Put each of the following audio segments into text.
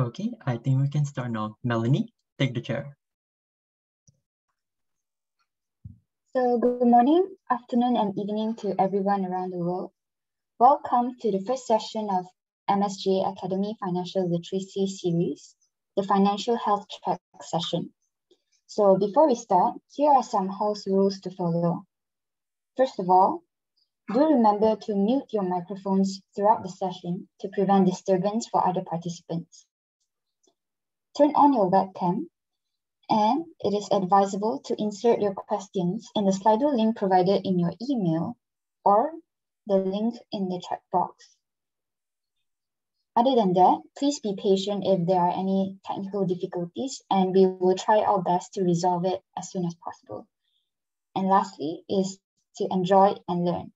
Okay, I think we can start now. Melanie, take the chair. So good morning, afternoon, and evening to everyone around the world. Welcome to the first session of MSGA Academy Financial Literacy Series, the Financial Health Check session. So before we start, here are some house rules to follow. First of all, do remember to mute your microphones throughout the session to prevent disturbance for other participants turn on your webcam, and it is advisable to insert your questions in the Slido link provided in your email or the link in the chat box. Other than that, please be patient if there are any technical difficulties and we will try our best to resolve it as soon as possible. And lastly is to enjoy and learn.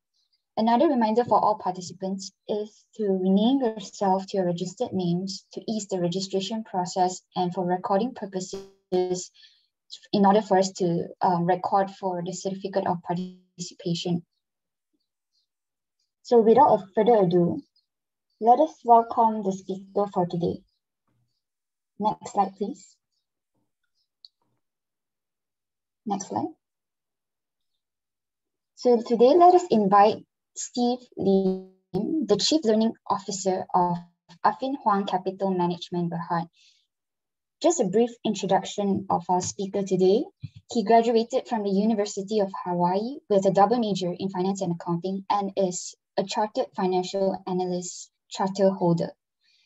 Another reminder for all participants is to rename yourself to your registered names to ease the registration process and for recording purposes in order for us to um, record for the certificate of participation. So without further ado, let us welcome the speaker for today. Next slide, please. Next slide. So today, let us invite Steve Lim, the Chief Learning Officer of Affin Hwang Capital Management Berhad. Just a brief introduction of our speaker today. He graduated from the University of Hawaii with a double major in finance and accounting and is a chartered financial analyst charter holder.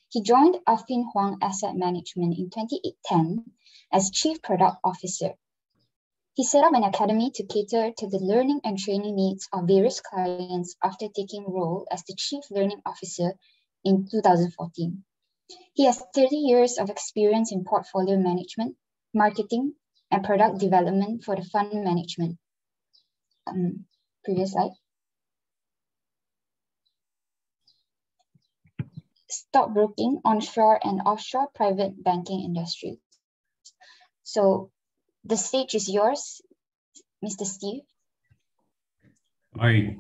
He joined Affin Hwang Asset Management in 2010 as Chief Product Officer he set up an academy to cater to the learning and training needs of various clients after taking role as the Chief Learning Officer in 2014. He has 30 years of experience in portfolio management, marketing, and product development for the fund management. Um, previous slide. Stockbroking, onshore and offshore private banking industry. So the stage is yours, Mr. Steve. Hi,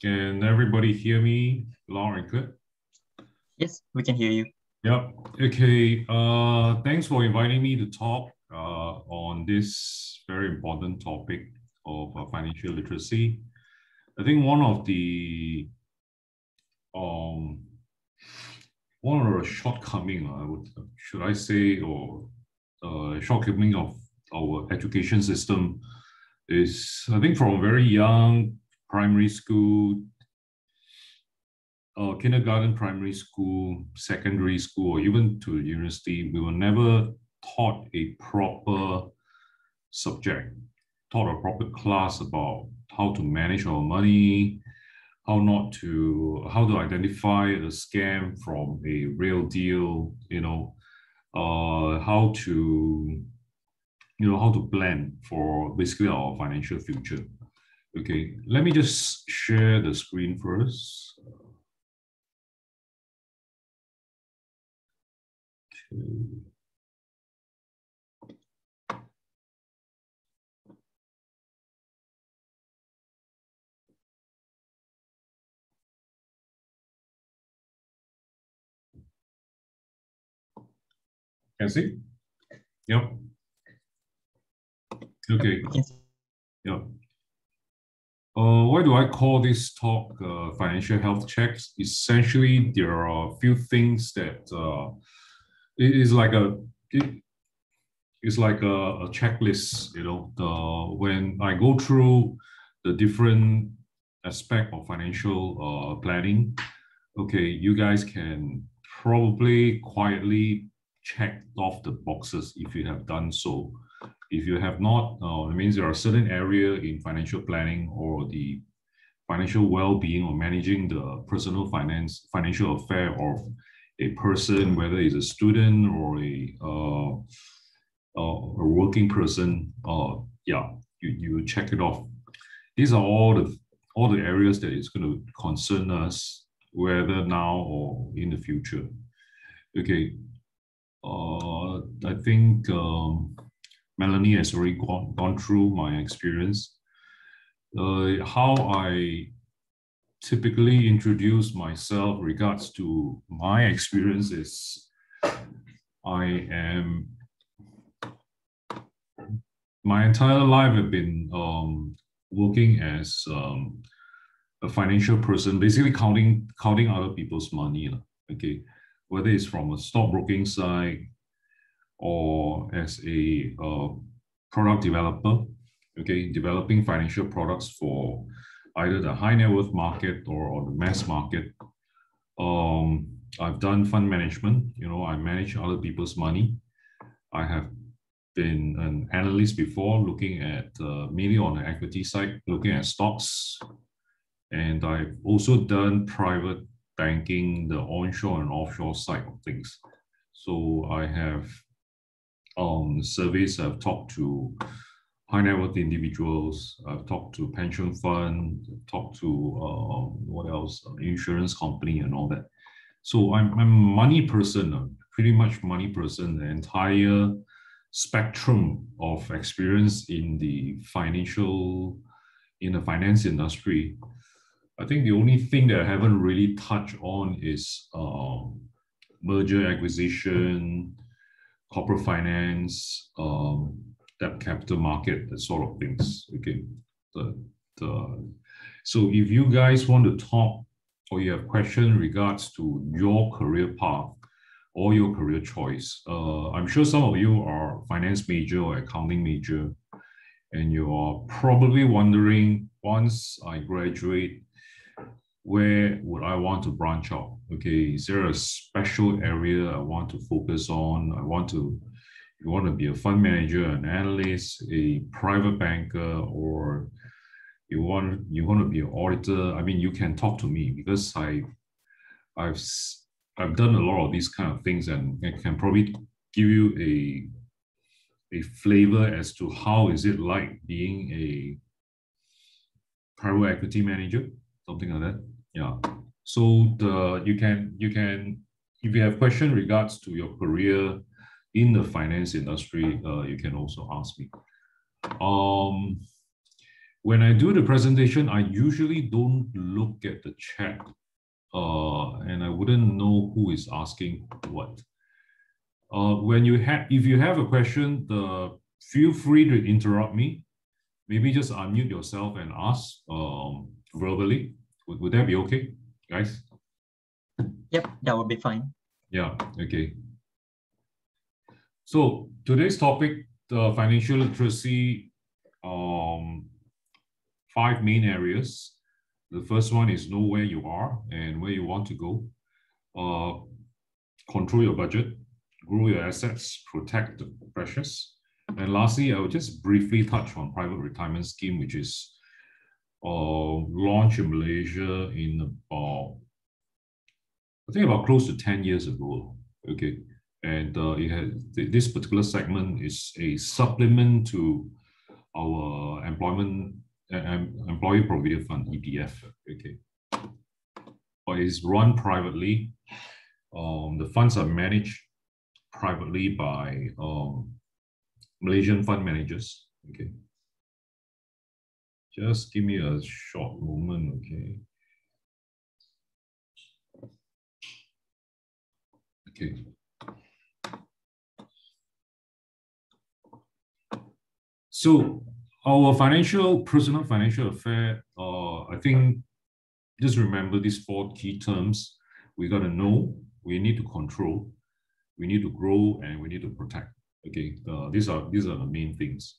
can everybody hear me loud and clear? Yes, we can hear you. Yep. Okay. Uh, thanks for inviting me to talk uh, on this very important topic of uh, financial literacy. I think one of the um, one of the shortcoming, I would should I say, or uh, shortcoming of our education system is, I think, from very young primary school, uh, kindergarten, primary school, secondary school, or even to university, we were never taught a proper subject, taught a proper class about how to manage our money, how not to, how to identify a scam from a real deal, you know, uh, how to you know, how to plan for basically our financial future. Okay, let me just share the screen first. Can see? Yep. Okay. Yeah. Uh, why do I call this talk uh, financial health checks? Essentially, there are a few things that uh, it is like a it, it's like a, a, checklist. You know, the when I go through the different aspect of financial uh, planning, okay, you guys can probably quietly check off the boxes if you have done so. If you have not, uh, it means there are certain area in financial planning or the financial well-being or managing the personal finance, financial affair of a person, whether it's a student or a uh, uh, a working person. Uh, yeah, you, you check it off. These are all the all the areas that is going to concern us, whether now or in the future. Okay, uh, I think um, Melanie has already gone, gone through my experience. Uh, how I typically introduce myself regards to my experiences. I am my entire life I've been um, working as um, a financial person, basically counting counting other people's money. Okay, whether it's from a stockbroking side or as a uh, product developer. Okay, developing financial products for either the high net worth market or, or the mass market. Um, I've done fund management. You know, I manage other people's money. I have been an analyst before, looking at uh, mainly on the equity side, looking at stocks. And I've also done private banking, the onshore and offshore side of things. So I have um, surveys, I've talked to high net worth individuals, I've talked to pension fund, talked to uh, what else, insurance company and all that. So I'm, I'm a money person, pretty much money person, the entire spectrum of experience in the financial, in the finance industry. I think the only thing that I haven't really touched on is um, merger acquisition, corporate finance, um, debt capital market, that sort of things. Okay, the, the, so if you guys want to talk or you have questions regards to your career path, or your career choice. Uh, I'm sure some of you are finance major or accounting major, and you are probably wondering, once I graduate, where would I want to branch out? Okay, is there a special area I want to focus on? I want to, you want to be a fund manager, an analyst, a private banker, or you want you want to be an auditor? I mean, you can talk to me because I, I've I've done a lot of these kind of things and I can probably give you a a flavor as to how is it like being a private equity manager, something like that. Yeah. So the you can you can if you have question regards to your career in the finance industry, uh, you can also ask me. Um, when I do the presentation, I usually don't look at the chat uh, and I wouldn't know who is asking what. Uh, when you have, if you have a question, the feel free to interrupt me. Maybe just unmute yourself and ask um, verbally. Would, would that be okay, guys? Yep, that would be fine. Yeah, okay. So today's topic, the financial literacy, um, five main areas. The first one is know where you are and where you want to go. Uh, control your budget, grow your assets, protect the precious. And lastly, I will just briefly touch on private retirement scheme, which is launched in Malaysia in about, I think about close to 10 years ago. Okay. And uh, it has, this particular segment is a supplement to our employment Employee Provident Fund, EPF, okay. But it's run privately. Um, the funds are managed privately by um, Malaysian fund managers, okay. Just give me a short moment, okay. Okay. So our financial, personal financial affair, uh, I think just remember these four key terms. We got to know, we need to control, we need to grow, and we need to protect. Okay, uh, these are these are the main things.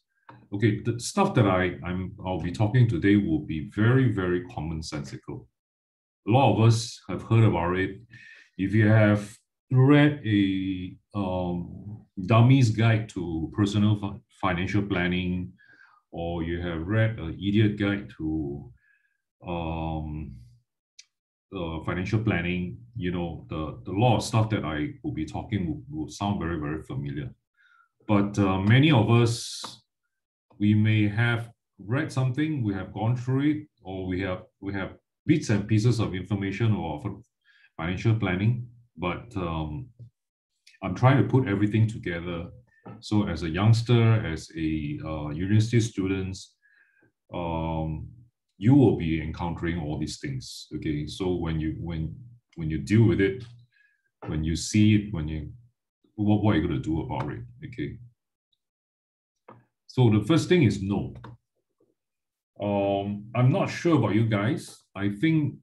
Okay, the stuff that I I'm I'll be talking today will be very very commonsensical. A lot of us have heard about it. If you have read a um, dummy's guide to personal financial planning or you have read an idiot guide to um, uh, financial planning, you know, the, the lot of stuff that I will be talking will, will sound very, very familiar. But uh, many of us, we may have read something, we have gone through it, or we have we have bits and pieces of information or financial planning, but um, I'm trying to put everything together so as a youngster, as a uh, university student, um, you will be encountering all these things. Okay, so when you when when you deal with it, when you see it, when you what, what are you going to do about it? Okay. So the first thing is no. Um, I'm not sure about you guys. I think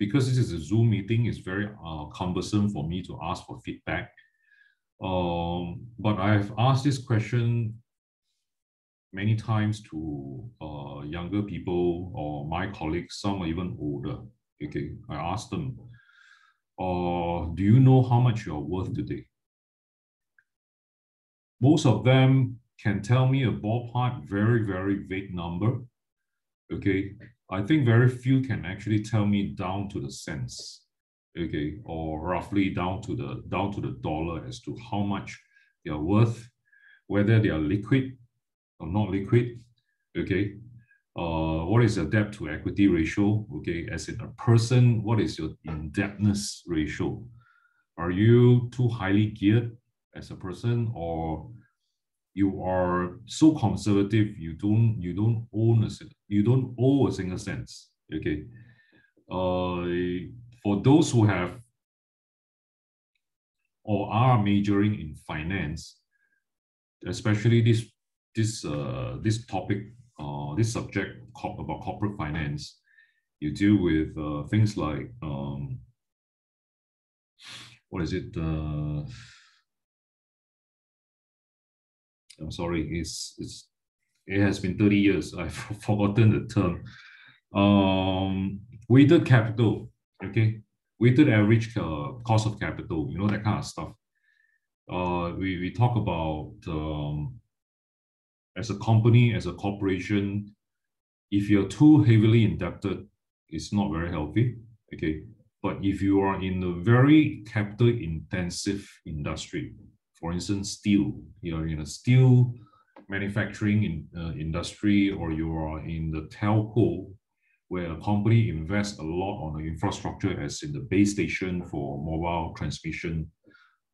because this is a Zoom meeting, it's very uh, cumbersome for me to ask for feedback. Um, but I've asked this question many times to uh, younger people or my colleagues, some are even older. Okay, I asked them, uh, do you know how much you're worth today? Most of them can tell me a ballpark, very, very vague number. Okay, I think very few can actually tell me down to the cents, okay, or roughly down to the down to the dollar as to how much they are worth, whether they are liquid or not liquid, okay. Uh, what is your debt to equity ratio? Okay, as in a person, what is your indebtedness ratio? Are you too highly geared as a person, or you are so conservative you don't you don't own a you don't owe a single cents okay? Uh, for those who have or are majoring in finance especially this this uh, this topic uh, this subject about corporate finance you deal with uh, things like um, what is it I'm sorry, it's, it's, it has been 30 years. I've forgotten the term. Um, weighted capital, okay? Weighted average uh, cost of capital, you know, that kind of stuff. Uh, we, we talk about um, as a company, as a corporation, if you're too heavily indebted, it's not very healthy, okay? But if you are in a very capital intensive industry, for instance, steel, you know, in a steel manufacturing in, uh, industry, or you are in the telco, where a company invests a lot on the infrastructure, as in the base station for mobile transmission,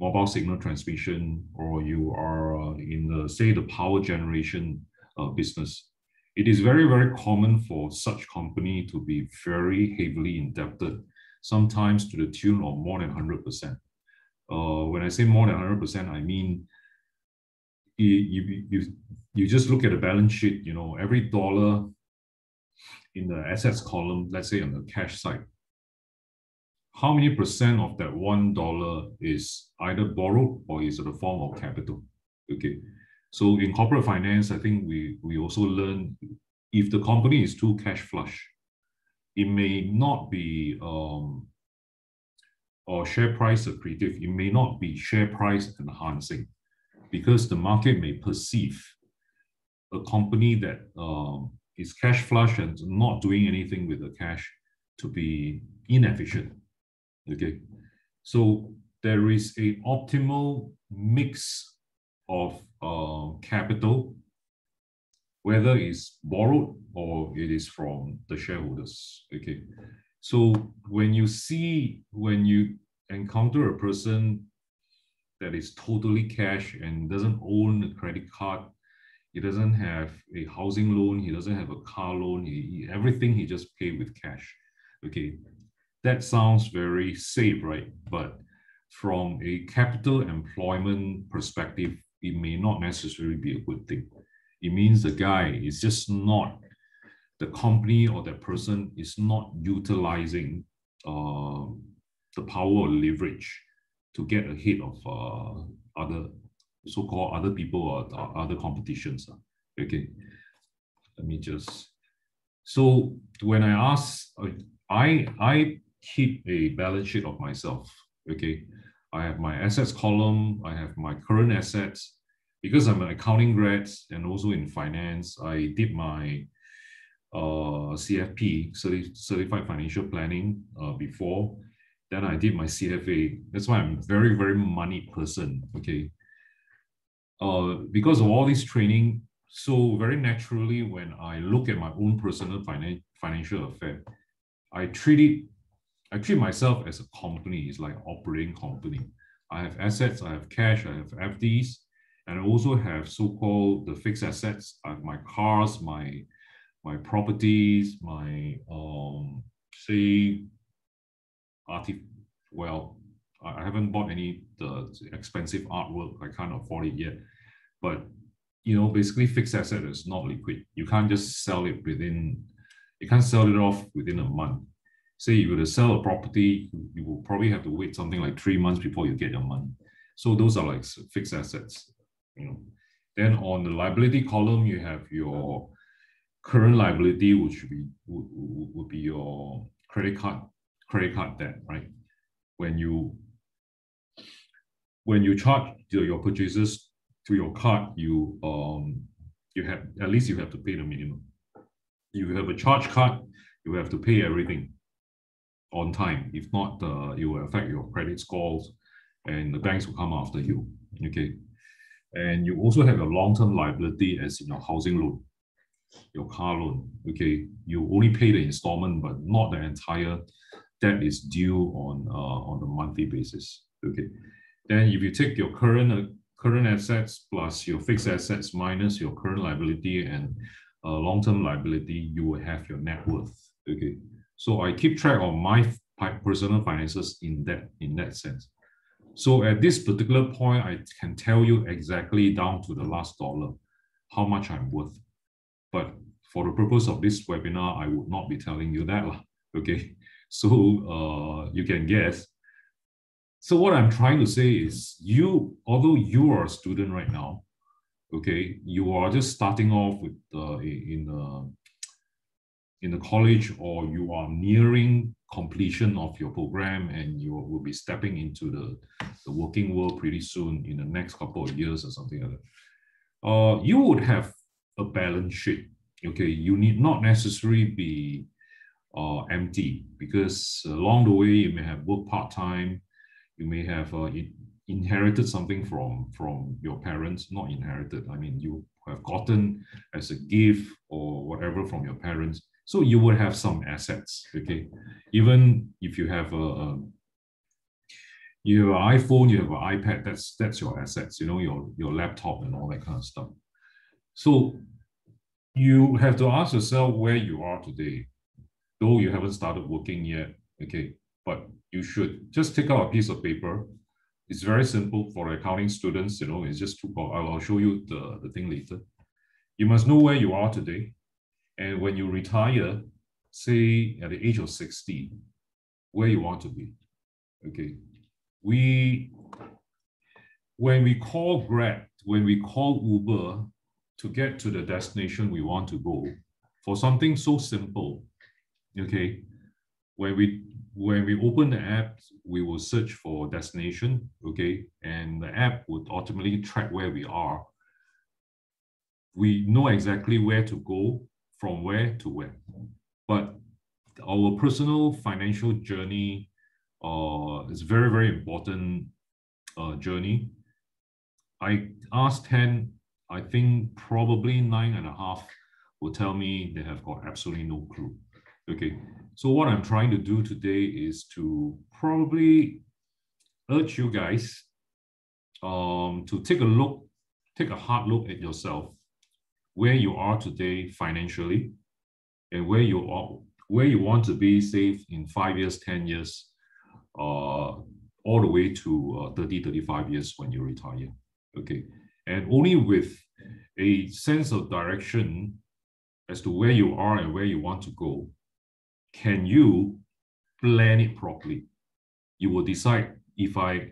mobile signal transmission, or you are uh, in the, say, the power generation uh, business. It is very, very common for such company to be very heavily indebted, sometimes to the tune of more than 100% uh, when I say more than 100%, I mean, you, you, you, just look at the balance sheet, you know, every dollar in the assets column, let's say on the cash side, how many percent of that one dollar is either borrowed or is the form of capital? Okay. So in corporate finance, I think we, we also learn if the company is too cash flush, it may not be um, or share price accretive, it may not be share price enhancing because the market may perceive a company that um, is cash flush and not doing anything with the cash to be inefficient. Okay, so there is a optimal mix of uh, capital, whether it's borrowed or it is from the shareholders. Okay, so when you see, when you encounter a person that is totally cash and doesn't own a credit card, he doesn't have a housing loan, he doesn't have a car loan, he, everything he just pay with cash. Okay, that sounds very safe, right? But from a capital employment perspective, it may not necessarily be a good thing. It means the guy is just not the company or that person is not utilizing uh, the power of leverage to get ahead of uh, other so-called other people or other competitions. Okay, let me just. So when I ask, uh, I I keep a balance sheet of myself. Okay, I have my assets column. I have my current assets. Because I'm an accounting grad and also in finance, I did my uh, CFP, Certified Financial Planning, uh, before. Then I did my CFA. That's why I'm very, very money person. Okay. Uh, because of all this training, so very naturally, when I look at my own personal finan- financial affair, I treat it, I treat myself as a company. It's like operating company. I have assets, I have cash, I have FDs, and I also have so-called the fixed assets. I have my cars, my my properties, my um, say, arti- well, I I haven't bought any the expensive artwork. I can't afford it yet. But you know, basically fixed asset is not liquid. You can't just sell it within, you can't sell it off within a month. Say you were to sell a property, you will probably have to wait something like three months before you get your money. So those are like fixed assets, you know. Then on the liability column, you have your current liability, which would be would, would be your credit card credit card debt, right? When you when you charge your purchases to your card, you um you have at least you have to pay the minimum. You have a charge card, you have to pay everything on time. If not, uh, it will affect your credit scores, and the banks will come after you. Okay, and you also have a long-term liability as in your housing loan, your car loan. Okay, you only pay the installment, but not the entire debt is due on uh, on a monthly basis. Okay, then if you take your current uh, current assets plus your fixed assets minus your current liability and uh, long-term liability, you will have your net worth. Okay, so I keep track of my personal finances in that in that sense. So at this particular point, I can tell you exactly down to the last dollar how much I'm worth. But for the purpose of this webinar, I would not be telling you that. Okay, so uh, you can guess. So what I'm trying to say is you, although you are a student right now, okay, you are just starting off with uh, in uh, in the college or you are nearing completion of your program and you will be stepping into the, the working world pretty soon in the next couple of years or something like that, uh, you would have a balance sheet. Okay, you need not necessarily be uh, empty because along the way you may have worked part time, you may have uh, inherited something from from your parents. Not inherited. I mean you have gotten as a gift or whatever from your parents so you will have some assets, okay? Even if you have a, a you have an iPhone, you have an iPad, that's that's your assets, you know, your, your laptop and all that kind of stuff. So you have to ask yourself where you are today, though you haven't started working yet, okay? But you should just take out a piece of paper. It's very simple for accounting students, you know, it's just two, I'll show you the, the thing later. You must know where you are today and when you retire, say at the age of 60, where you want to be. Okay. We when we call Grab, when we call Uber to get to the destination we want to go, for something so simple, okay, when we when we open the app, we will search for destination, okay, and the app would ultimately track where we are. We know exactly where to go from where to where. But our personal financial journey uh, is very, very important uh, journey. I asked 10, I think probably nine and a half will tell me they have got absolutely no clue. Okay, so what I'm trying to do today is to probably urge you guys um, to take a look, take a hard look at yourself where you are today financially and where you are where you want to be safe in five years 10 years uh, all the way to uh, 30 35 years when you retire okay and only with a sense of direction as to where you are and where you want to go can you plan it properly you will decide if i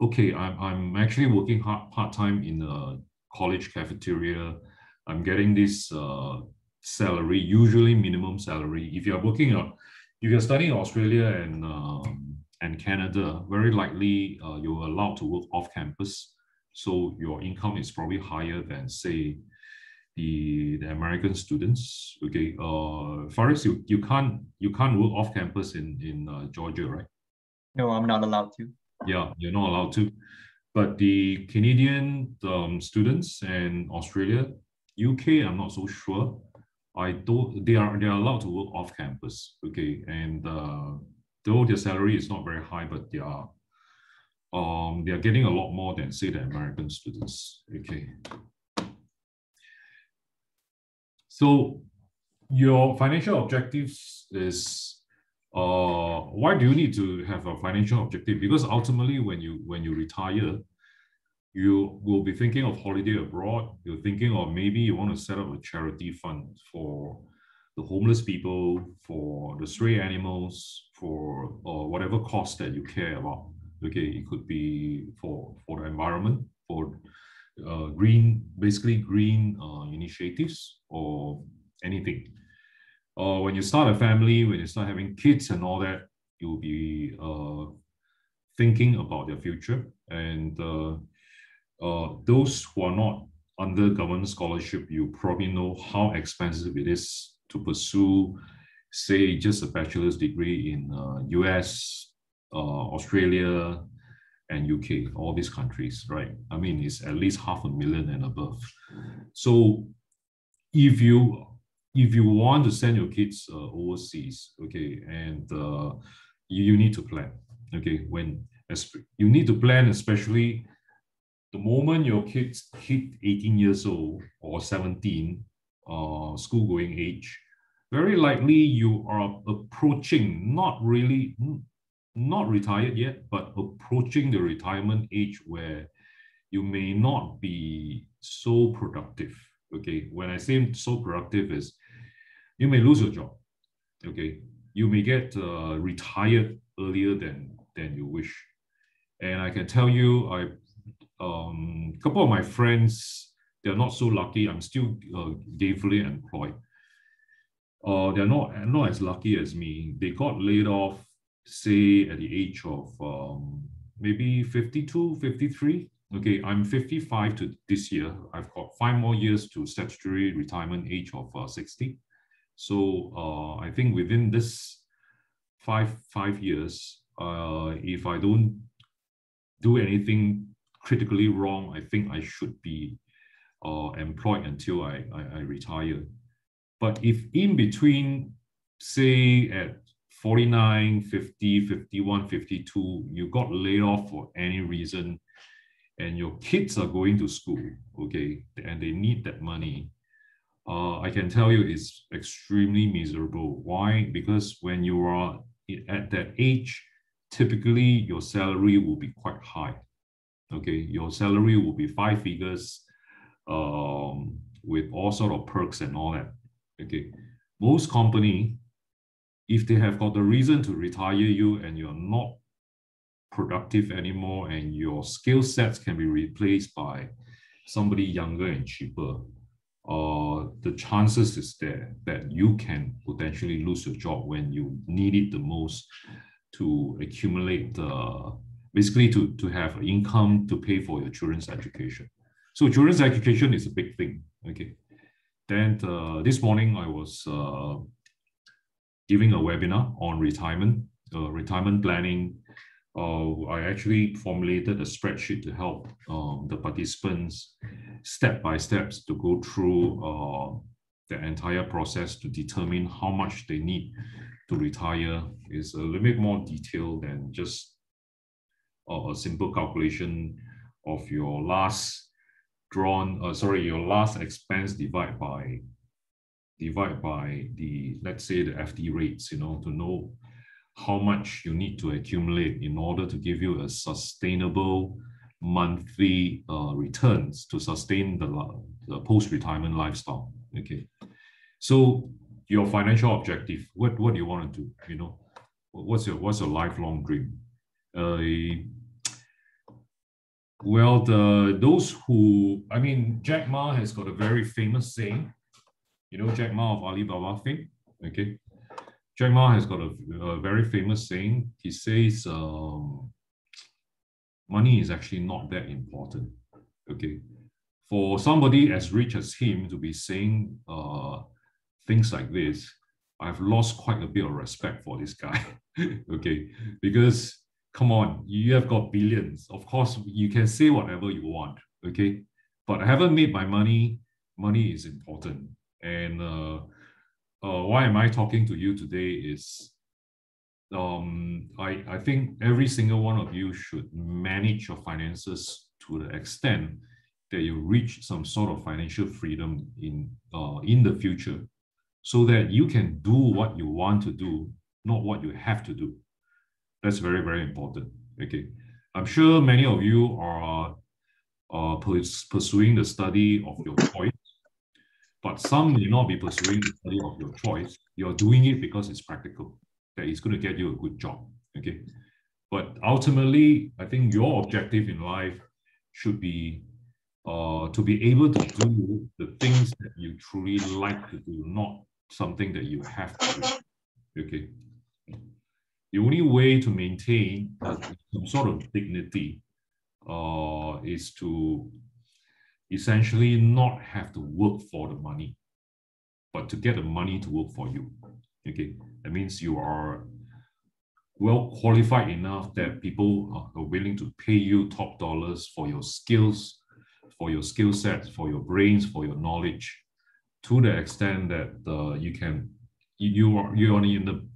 okay i'm, I'm actually working hard part-time in a college cafeteria I'm getting this uh, salary, usually minimum salary. If you're working on, if you're studying in Australia and um, and Canada, very likely uh, you're allowed to work off campus. So your income is probably higher than say the, the American students. Okay, uh, Faris, you, you can't you can't work off campus in in uh, Georgia, right? No, I'm not allowed to. Yeah, you're not allowed to. But the Canadian um, students and Australia, UK, I'm not so sure. I don't. They are they are allowed to work off campus. Okay, and uh, though their salary is not very high, but they are um they are getting a lot more than say the American students. Okay. So your financial objectives is uh, why do you need to have a financial objective? Because ultimately, when you when you retire, you will be thinking of holiday abroad. You're thinking of maybe you want to set up a charity fund for the homeless people, for the stray animals, for uh, whatever cost that you care about. Okay, it could be for for the environment, for uh, green, basically green uh, initiatives or anything. Uh, when you start a family, when you start having kids and all that, you'll be uh, thinking about their future. And uh, uh, those who are not under government scholarship, you probably know how expensive it is to pursue, say, just a bachelor's degree in US, uh, Australia, and UK, all these countries, right? I mean, it's at least half a million and above. So if you if you want to send your kids uh, overseas, okay, and uh, you, you need to plan, okay, when you need to plan, especially the moment your kids hit 18 years old or 17, uh, school going age, very likely you are approaching, not really, not retired yet, but approaching the retirement age where you may not be so productive. Okay, when I say so productive is you may lose your job. Okay, you may get uh, retired earlier than than you wish. And I can tell you, I um, a couple of my friends, they're not so lucky. I'm still uh, gainfully employed. Uh, they're not, not as lucky as me. They got laid off, say, at the age of um, maybe 52, 53. Okay, I'm 55 to this year. I've got five more years to statutory retirement age of uh, 60. So uh, I think within this five five years, uh, if I don't do anything critically wrong, I think I should be uh, employed until I, I, I retire. But if in between, say at 49, 50, 51, 52, you got laid off for any reason, and your kids are going to school, okay, and they need that money, uh, I can tell you it's extremely miserable. Why? Because when you are at that age, typically your salary will be quite high okay, your salary will be five figures um, with all sort of perks and all that. Okay, most company, if they have got the reason to retire you and you're not productive anymore and your skill sets can be replaced by somebody younger and cheaper, uh, the chances is there that you can potentially lose your job when you need it the most to accumulate the basically to, to have income to pay for your children's education. So children's education is a big thing, okay? Then uh, this morning I was uh, giving a webinar on retirement, uh, retirement planning. Uh, I actually formulated a spreadsheet to help um, the participants step by steps to go through uh, the entire process to determine how much they need to retire is a little bit more detailed than just or a simple calculation of your last drawn, uh, sorry, your last expense divide by divide by the, let's say the FD rates, you know, to know how much you need to accumulate in order to give you a sustainable monthly uh, returns to sustain the, the post-retirement lifestyle. Okay. So your financial objective, what, what do you want to do? You know, what's your, what's your lifelong dream? Uh, well, the those who I mean, Jack Ma has got a very famous saying. You know Jack Ma of Alibaba thing? Okay, Jack Ma has got a, a very famous saying. He says, um, "Money is actually not that important." Okay, for somebody as rich as him to be saying uh, things like this, I've lost quite a bit of respect for this guy. okay, because come on, you have got billions. Of course, you can say whatever you want, okay? But I haven't made my money. Money is important. And uh, uh, why am I talking to you today is um, I, I think every single one of you should manage your finances to the extent that you reach some sort of financial freedom in, uh, in the future so that you can do what you want to do not what you have to do. That's very, very important. Okay. I'm sure many of you are uh, pursuing the study of your choice, but some may not be pursuing the study of your choice. You're doing it because it's practical, that it's going to get you a good job. Okay. But ultimately, I think your objective in life should be uh, to be able to do the things that you truly like to do, not something that you have to do. Okay. The only way to maintain some sort of dignity uh, is to essentially not have to work for the money, but to get the money to work for you. Okay, that means you are well qualified enough that people are willing to pay you top dollars for your skills, for your skill sets, for your brains, for your knowledge, to the extent that uh, you can you are you're only in the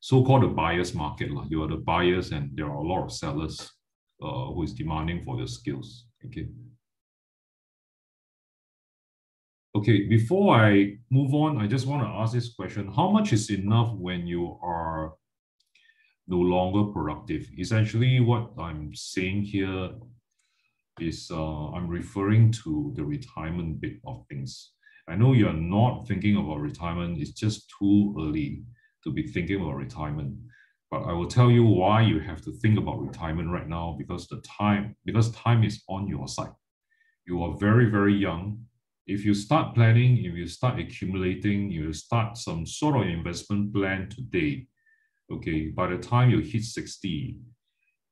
so-called the buyer's market. Like You are the buyers and there are a lot of sellers uh, who is demanding for your skills. Okay. Okay, before I move on, I just want to ask this question. How much is enough when you are no longer productive? Essentially, what I'm saying here is uh, I'm referring to the retirement bit of things. I know you're not thinking about retirement, it's just too early to be thinking about retirement. But I will tell you why you have to think about retirement right now because the time because time is on your side. You are very, very young. If you start planning, if you start accumulating, you start some sort of investment plan today, okay, by the time you hit 60,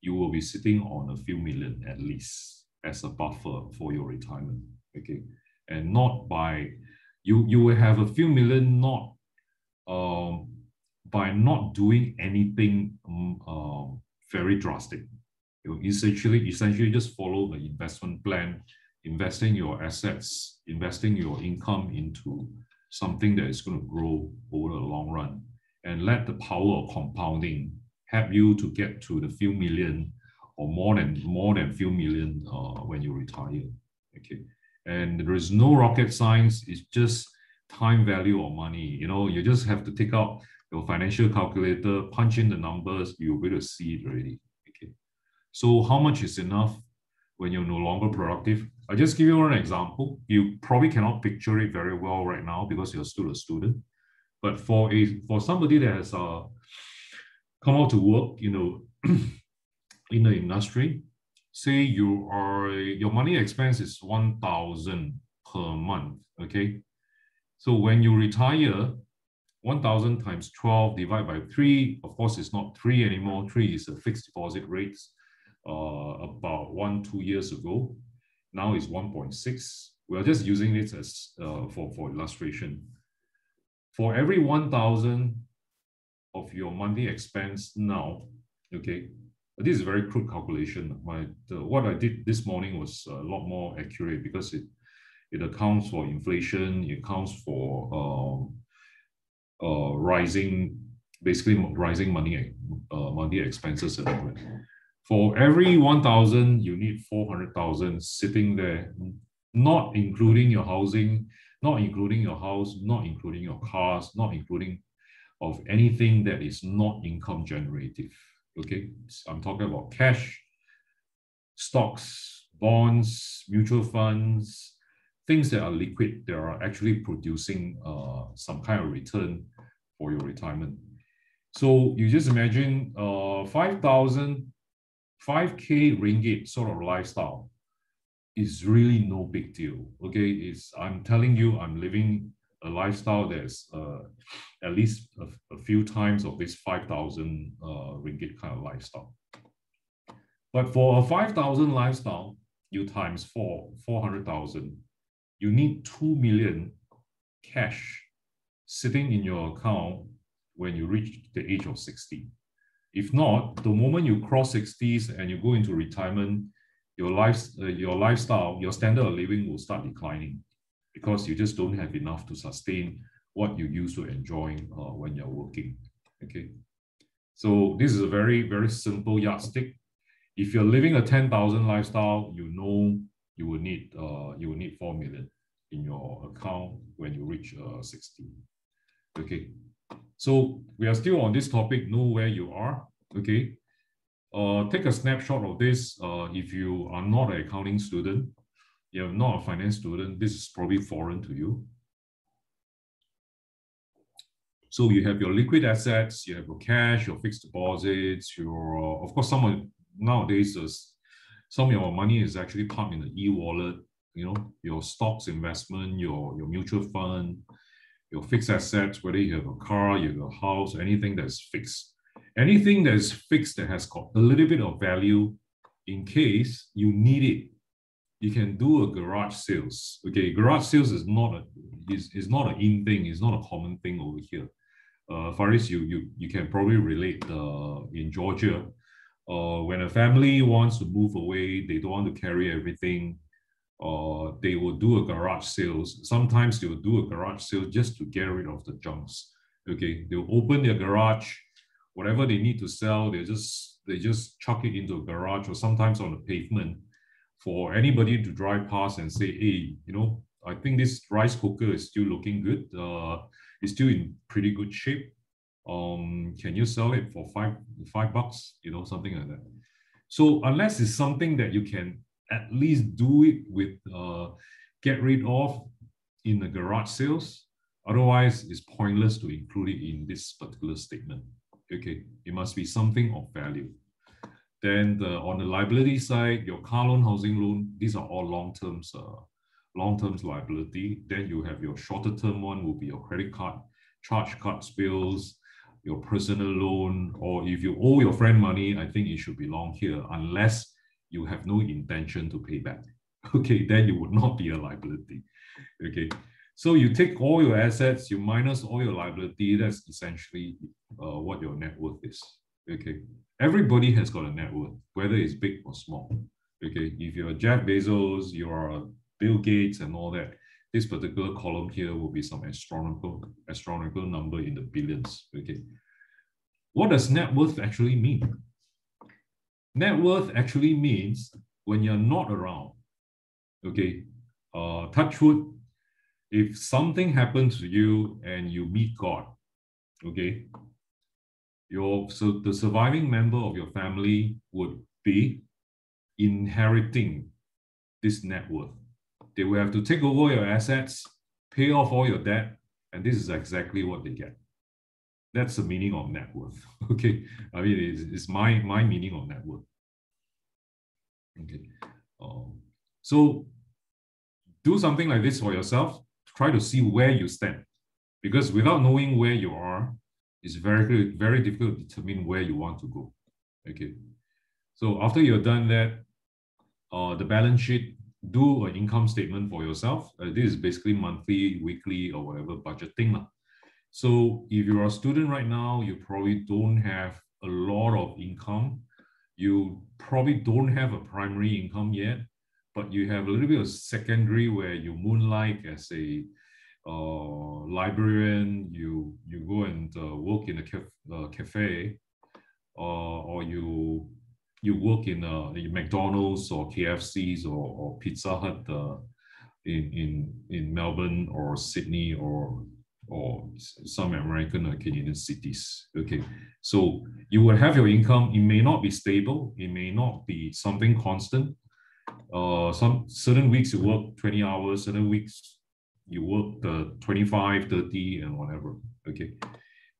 you will be sitting on a few million at least as a buffer for your retirement. Okay. And not by you you will have a few million not um by not doing anything um, uh, very drastic. You essentially, essentially just follow the investment plan, investing your assets, investing your income into something that is going to grow over the long run, and let the power of compounding help you to get to the few million or more than more than few million uh, when you retire. Okay, and there is no rocket science. It's just time value of money. You know, you just have to take out your financial calculator, punch in the numbers, you'll be able to see it already. Okay. So how much is enough when you're no longer productive? I'll just give you an example. You probably cannot picture it very well right now because you're still a student. But for a for somebody that has uh, come out to work, you know, in the industry, say you are your money expense is 1000 per month okay so when you retire 1,000 times 12 divided by 3, of course, it's not 3 anymore. 3 is a fixed deposit rate uh, about one, two years ago. Now it's 1.6. We're just using it as uh, for, for illustration. For every 1,000 of your monthly expense now, okay, this is a very crude calculation. My, the, what I did this morning was a lot more accurate because it, it accounts for inflation, it accounts for um, uh, rising, basically rising money, uh, money expenses and For every 1,000, you need 400,000 sitting there, not including your housing, not including your house, not including your cars, not including of anything that is not income generative. Okay, I'm talking about cash, stocks, bonds, mutual funds, things that are liquid, that are actually producing uh, some kind of return for your retirement. So you just imagine uh, 5,000, 5K ringgit sort of lifestyle is really no big deal. Okay, it's I'm telling you, I'm living a lifestyle that's uh, at least a, a, few times of this 5,000 uh, ringgit kind of lifestyle. But for a 5,000 lifestyle, you times four, 400,000, you need 2 million cash sitting in your account when you reach the age of 60. If not, the moment you cross 60s and you go into retirement, your life, uh, your lifestyle, your standard of living will start declining because you just don't have enough to sustain what you used to enjoy uh, when you're working. Okay, so this is a very very simple yardstick. If you're living a 10,000 lifestyle, you know you will need uh, you will need 4 million in your account when you reach uh, 60. Okay, So we are still on this topic, know where you are, okay? Uh, take a snapshot of this. Uh, if you are not an accounting student, you're not a finance student, this is probably foreign to you. So you have your liquid assets, you have your cash, your fixed deposits, your, uh, of course, some of, nowadays, uh, some of your money is actually parked in the e-wallet, you know, your stocks investment, your, your mutual fund, your fixed assets, whether you have a car, you have a house, anything that's fixed. Anything that is fixed that has got a little bit of value in case you need it you can do a garage sales. Okay, garage sales is not a is, is not an in thing. It's not a common thing over here. Uh, Faris, you you you can probably relate. Uh, in Georgia, uh, when a family wants to move away, they don't want to carry everything. Uh, they will do a garage sales. Sometimes they will do a garage sale just to get rid of the junks. Okay, they'll open their garage, whatever they need to sell, they just they just chuck it into a garage or sometimes on the pavement for anybody to drive past and say, hey, you know, I think this rice cooker is still looking good. Uh, it's still in pretty good shape. Um, can you sell it for five five bucks? You know, something like that. So unless it's something that you can at least do it with uh, get rid of in the garage sales, otherwise it's pointless to include it in this particular statement. Okay, it must be something of value. Then the, on the liability side, your car loan, housing loan, these are all long terms, uh, long terms liability. Then you have your shorter term one will be your credit card, charge cards bills, your personal loan, or if you owe your friend money, I think it should belong here unless you have no intention to pay back. Okay, then you would not be a liability. Okay, so you take all your assets, you minus all your liability, that's essentially uh, what your net worth is. Okay, everybody has got a net worth, whether it's big or small. Okay, if you're Jeff Bezos, you're Bill Gates and all that, this particular column here will be some astronomical, astronomical number in the billions. Okay, what does net worth actually mean? Net worth actually means when you're not around, okay, uh, touch wood, if something happens to you and you meet God, okay, your so the surviving member of your family would be inheriting this net worth. They will have to take over your assets, pay off all your debt, and this is exactly what they get. That's the meaning of net worth. Okay, I mean it's, it's my my meaning of net worth. Okay, um, so do something like this for yourself. Try to see where you stand, because without knowing where you are, it's very, very difficult to determine where you want to go. Okay. So after you're done that, uh, the balance sheet, do an income statement for yourself. Uh, this is basically monthly, weekly, or whatever budgeting. So if you're a student right now, you probably don't have a lot of income. You probably don't have a primary income yet, but you have a little bit of secondary where you moonlight as a uh, librarian, you you go and uh, work in a caf uh, cafe, uh, or you you work in a uh, McDonald's or KFC's or, or Pizza Hut uh, in in in Melbourne or Sydney or or some American or Canadian cities. Okay, so you will have your income. It may not be stable. It may not be something constant. Uh, some certain weeks you work 20 hours, certain weeks you work the 25, 30, and whatever. Okay.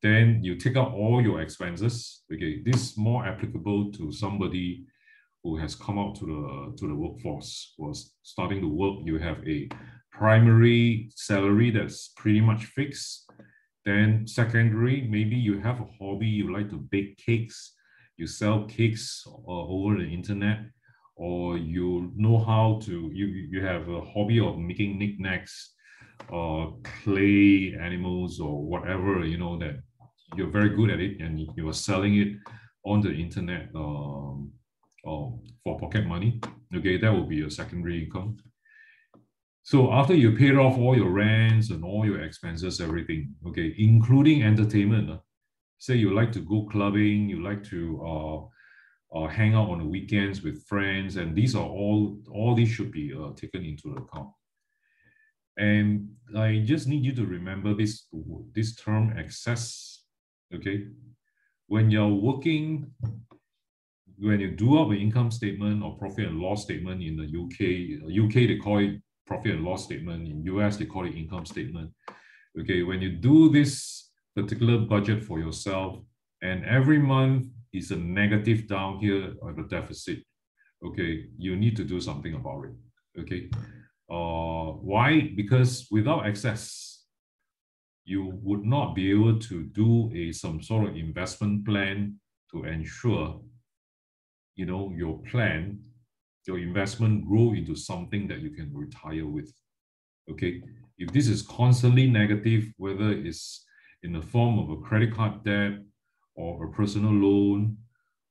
Then you take out all your expenses. Okay. This is more applicable to somebody who has come out to the to the workforce, was starting to work. You have a primary salary that's pretty much fixed. Then secondary, maybe you have a hobby, you like to bake cakes, you sell cakes uh, over the internet, or you know how to, you, you have a hobby of making knickknacks uh, clay animals or whatever, you know, that you're very good at it and you are selling it on the internet um, uh, for pocket money. Okay, that will be your secondary income. So after you paid off all your rents and all your expenses, everything, okay, including entertainment. Uh, say you like to go clubbing, you like to uh, uh, hang out on the weekends with friends, and these are all all these should be uh, taken into account. And I just need you to remember this, this term excess, okay? When you're working, when you do up an income statement or profit and loss statement in the UK, UK they call it profit and loss statement, in US they call it income statement. Okay, when you do this particular budget for yourself, and every month is a negative down here or the deficit, okay, you need to do something about it. Okay. Uh, why? Because without excess, you would not be able to do a some sort of investment plan to ensure you know your plan your investment grow into something that you can retire with okay if this is constantly negative whether it's in the form of a credit card debt or a personal loan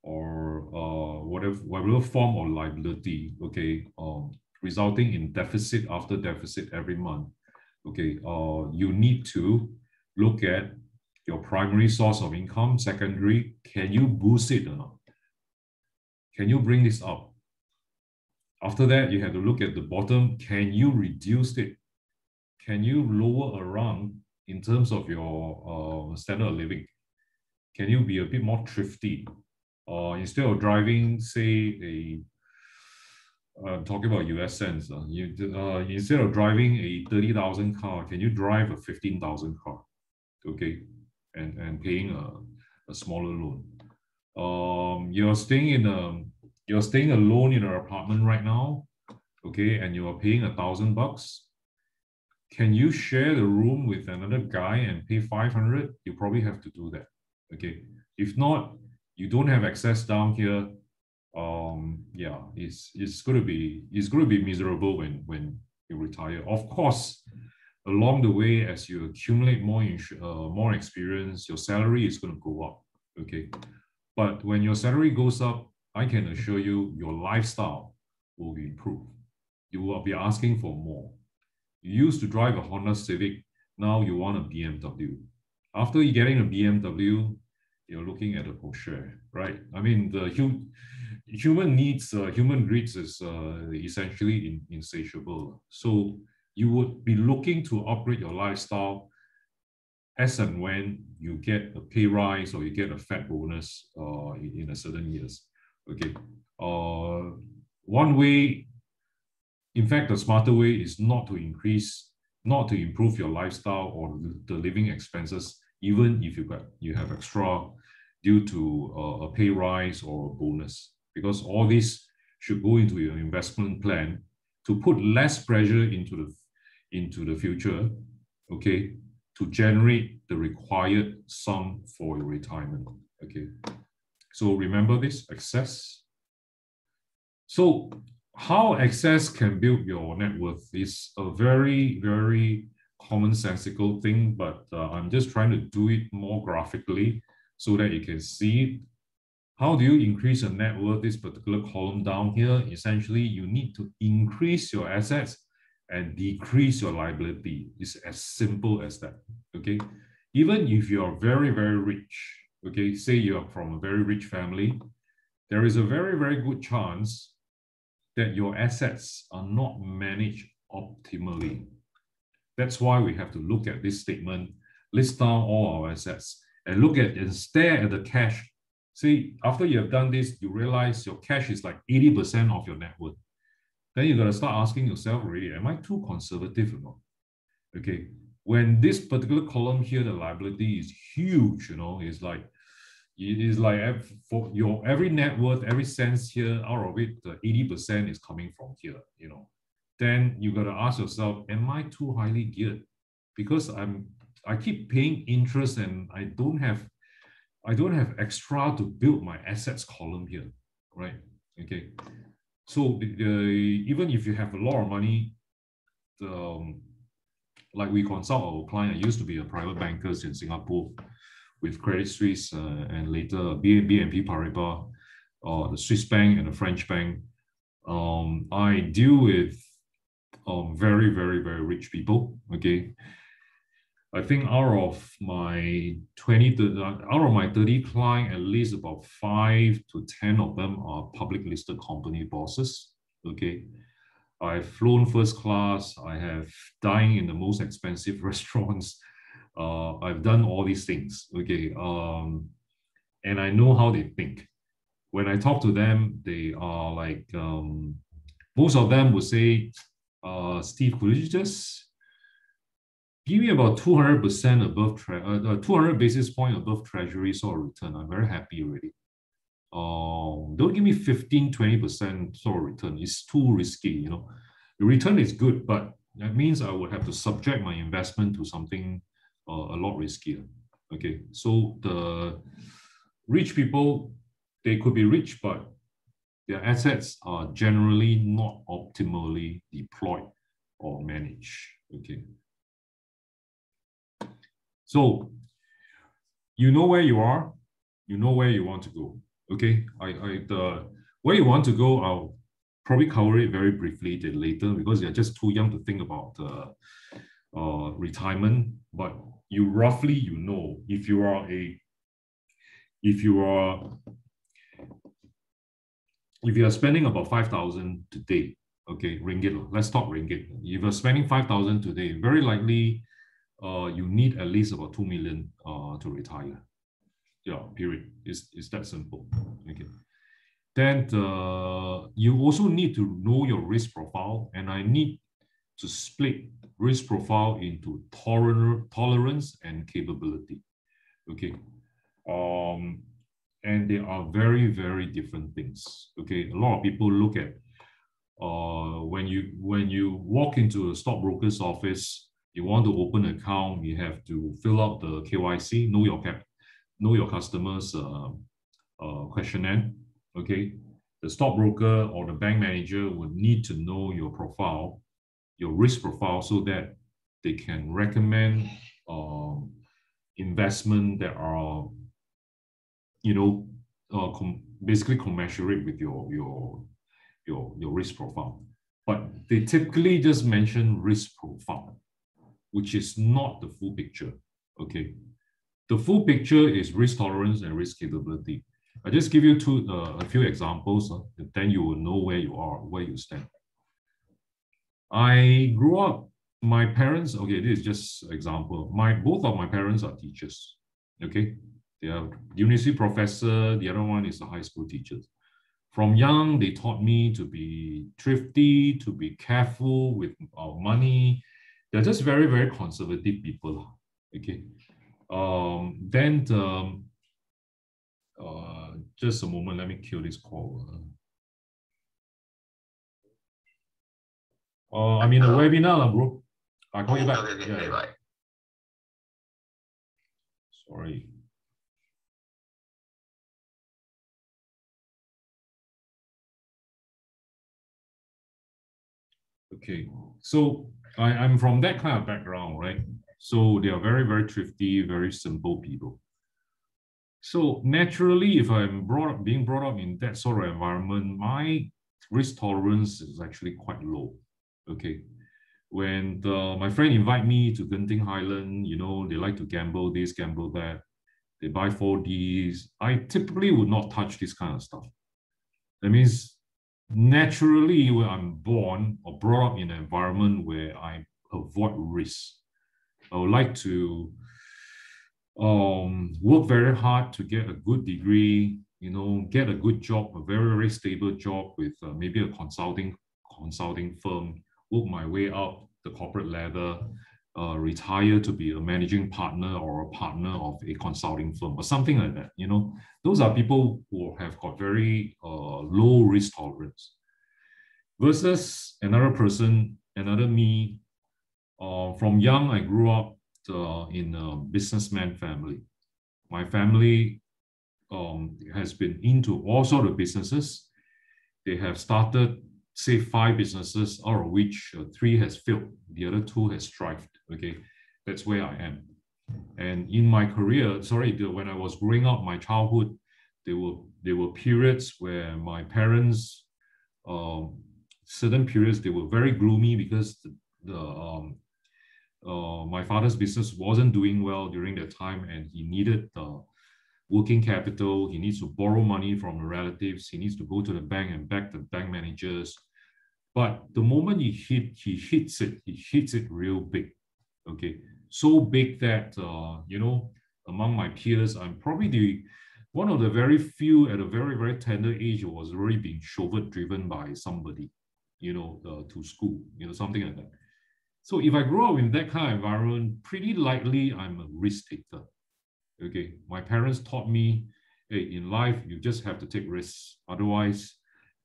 or uh, whatever whatever form of liability okay um, resulting in deficit after deficit every month, okay, uh, you need to look at your primary source of income, secondary, can you boost it or not? Can you bring this up? After that, you have to look at the bottom, can you reduce it? Can you lower around in terms of your uh, standard of living? Can you be a bit more thrifty? Uh, instead of driving, say, a uh, talking about US cents, uh, you, uh, instead of driving a 30,000 car, can you drive a 15,000 car? Okay, and, and paying a, a smaller loan. Um, you're staying in a, you're staying alone in an apartment right now, okay, and you are paying a thousand bucks. Can you share the room with another guy and pay 500? You probably have to do that, okay? If not, you don't have excess down here, um, yeah, it's it's going to be it's to be miserable when when you retire. Of course, along the way, as you accumulate more uh, more experience, your salary is going to go up. Okay, but when your salary goes up, I can assure you, your lifestyle will be improved. You will be asking for more. You used to drive a Honda Civic, now you want a BMW. After you getting a BMW, you're looking at a Porsche, right? I mean, the huge human needs, uh, human greeds is uh, essentially in, insatiable. So you would be looking to upgrade your lifestyle as and when you get a pay rise or you get a fat bonus uh, in, in a certain years. Okay. Uh, one way, in fact, the smarter way is not to increase, not to improve your lifestyle or the living expenses, even if you got you have extra due to uh, a pay rise or a bonus because all this should go into your investment plan to put less pressure into the into the future, okay, to generate the required sum for your retirement. Okay. So remember this excess. So how excess can build your net worth is a very, very commonsensical thing, but uh, I'm just trying to do it more graphically so that you can see how do you increase your net worth? This particular column down here, essentially you need to increase your assets and decrease your liability. It's as simple as that, okay? Even if you're very, very rich, okay, say you're from a very rich family, there is a very, very good chance that your assets are not managed optimally. That's why we have to look at this statement, list down all our assets, and look at and stare at the cash See, after you have done this, you realize your cash is like 80% of your net worth. Then you got to start asking yourself really, am I too conservative or not? Okay. When this particular column here, the liability is huge, you know, it's like, it is like for your every net worth, every cents here, out of it, the 80% is coming from here, you know. Then you got to ask yourself, am I too highly geared? Because I'm I keep paying interest and I don't have I don't have extra to build my assets column here, right? Okay. So the, the, even if you have a lot of money, the, um, like we consult our client, I used to be a private bankers in Singapore with Credit Suisse uh, and later BNP Paribas, uh, the Swiss bank and the French bank. Um, I deal with um, very, very, very rich people, okay? I think out of my 20, uh, out of my 30 clients, at least about five to 10 of them are public listed company bosses. Okay. I've flown first class. I have dined in the most expensive restaurants. Uh, I've done all these things. Okay. Um, and I know how they think. When I talk to them, they are like, um, most of them would say, uh, Steve, could you just give me about 200% above, tre- uh, 200 basis point above treasury sort of return. I'm very happy already. Um, don't give me 15, 20% sort of return. It's too risky, you know. The return is good, but that means I would have to subject my investment to something uh, a lot riskier. Okay, so the rich people, they could be rich, but their assets are generally not optimally deployed or managed. Okay. So you know where you are, you know where you want to go. Okay. I, I the where you want to go, I'll probably cover it very briefly later because you're just too young to think about uh, uh, retirement. But you roughly you know if you are a if you are if you are spending about 5,000 today, okay, ringgit, let's talk ringgit. If you're spending 5,000 today, very likely uh, you need at least about 2 million uh, to retire. Yeah, period. It's, it's that simple, okay. Then uh, you also need to know your risk profile and I need to split risk profile into toler tolerance and capability, okay. Um, and they are very very different things okay a lot of people look at uh, when you when you walk into a stockbroker's office you want to open an account you have to fill out the kyc know your cap know your customers uh, uh, questionnaire okay the stockbroker or the bank manager would need to know your profile your risk profile so that they can recommend um, investment that are you know, uh, com basically commensurate with your your your your risk profile. But they typically just mention risk profile, which is not the full picture. Okay, the full picture is risk tolerance and risk capability. I just give you two uh, a few examples, uh, then you will know where you are, where you stand. I grew up. My parents, okay, this is just example. My both of my parents are teachers. Okay, they are university professor. The other one is a high school teacher. From young, they taught me to be thrifty, to be careful with our money. They're just very, very conservative people. Okay. Um, then um, uh, just a moment, let me kill this call. Uh, I'm in a webinar, bro. I'll call you back. Okay, okay, Yeah. bye. Sorry. Okay, so I, I'm from that kind of background, right? So they are very, very thrifty, very simple people. So naturally, if I'm brought up, being brought up in that sort of environment, my risk tolerance is actually quite low. Okay. When the, my friend invite me to Genting Highland, you know, they like to gamble this, gamble that. They buy 4Ds. I typically would not touch this kind of stuff. That means naturally when I'm born or brought up in an environment where I avoid risk, I would like to um, work very hard to get a good degree, you know, get a good job, a very, very stable job with uh, maybe a consulting consulting firm, work my way up the corporate ladder, uh, retire to be a managing partner or a partner of a consulting firm or something like that. You know, those are people who have got very uh, low risk tolerance. Versus another person, another me. Uh, from young, I grew up uh, in a businessman family. My family um, has been into all sort of businesses. They have started, say, five businesses, out of which uh, three has failed. The other two has thrived. Okay, that's where I am. And in my career, sorry, the, when I was growing up, my childhood, there were there were periods where my parents, um, certain periods they were very gloomy because the, the um, uh, my father's business wasn't doing well during that time, and he needed the working capital. He needs to borrow money from relatives. He needs to go to the bank and beg the bank managers But the moment he hit, he hits it, he hits it real big. Okay. So big that, uh, you know, among my peers, I'm probably the one of the very few at a very, very tender age was already being chauffeured, driven by somebody, you know, uh, to school, you know, something like that. So if I grow up in that kind of environment, pretty likely I'm a risk taker. Okay, my parents taught me, hey, in life you just have to take risks. Otherwise,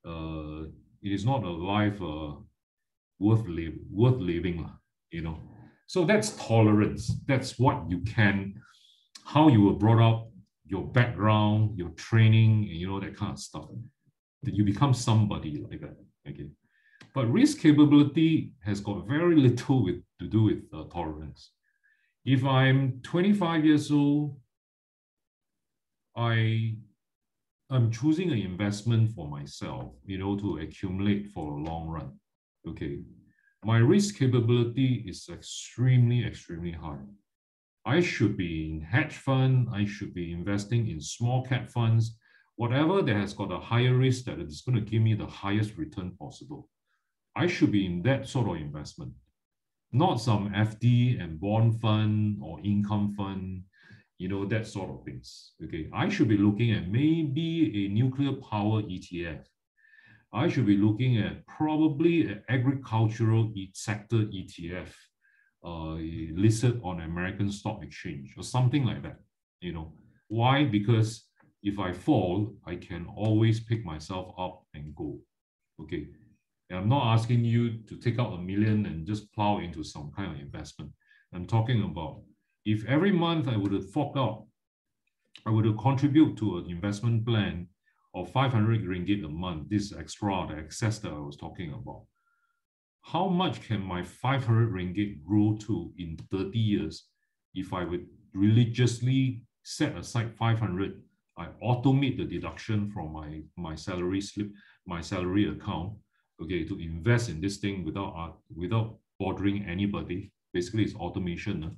uh, it is not a life uh, worth live, worth living, you know. So that's tolerance. That's what you can, how you were brought up, your background, your training, and you know that kind of stuff. That you become somebody like that. Okay. But risk capability has got very little with, to do with uh, tolerance. If I'm 25 years old, I am choosing an investment for myself, you know, to accumulate for a long run. Okay. My risk capability is extremely, extremely high. I should be in hedge fund, I should be investing in small cap funds, whatever that has got a higher risk that is going to give me the highest return possible. I should be in that sort of investment, not some FD and bond fund or income fund, you know, that sort of things. Okay, I should be looking at maybe a nuclear power ETF. I should be looking at probably an agricultural sector ETF uh, listed on American Stock Exchange or something like that. You know, why? Because if I fall, I can always pick myself up and go. Okay, and I'm not asking you to take out a million and just plow into some kind of investment. I'm talking about if every month I would have fork out, I would have contribute to an investment plan of 500 ringgit a month, this extra, the excess that I was talking about. How much can my 500 ringgit grow to in 30 years if I would religiously set aside 500 I automate the deduction from my, my salary slip, my salary account, okay, to invest in this thing without uh, without bothering anybody. Basically, it's automation. Uh,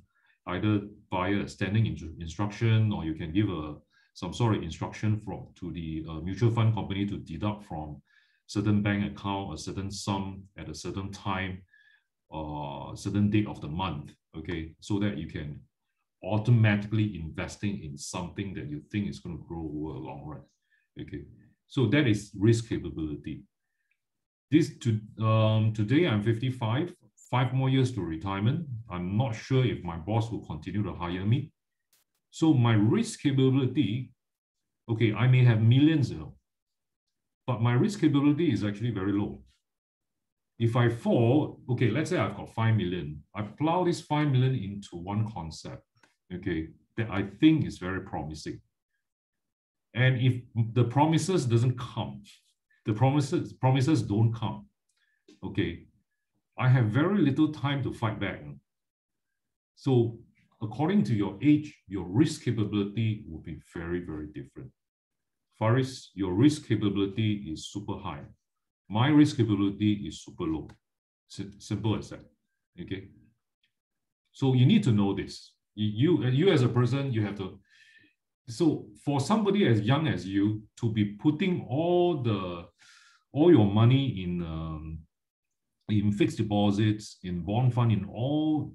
either via a standing in instruction or you can give a some sort of instruction from to the uh, mutual fund company to deduct from certain bank account a certain sum at a certain time or uh, certain date of the month okay so that you can automatically investing in something that you think is going to grow over a long run okay so that is risk capability this to, um, today I'm 55, five more years to retirement. I'm not sure if my boss will continue to hire me. So my risk capability, okay, I may have millions, you know, but my risk capability is actually very low. If I fall, okay, let's say I've got 5 million. I plow this 5 million into one concept, okay, that I think is very promising. And if the promises doesn't come, the promises promises don't come. Okay, I have very little time to fight back. So according to your age, your risk capability will be very, very different. Faris, your risk capability is super high. My risk capability is super low. Simple as that. Okay. So you need to know this. You, you, you as a person, you have to. So for somebody as young as you to be putting all the all your money in um, in fixed deposits, in bond fund, in all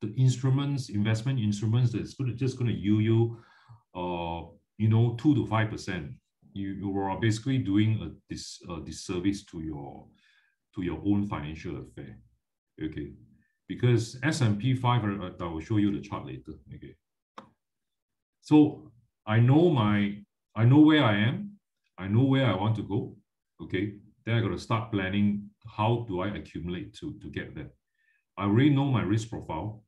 the instruments, investment instruments that's going to, just going to yield you, uh, you know, two to five percent. You, you are basically doing a dis, a disservice to your to your own financial affair. Okay, because S and P 500, I will show you the chart later. Okay, so I know my I know where I am. I know where I want to go okay, then I got to start planning how do I accumulate to, to get there. I already know my risk profile.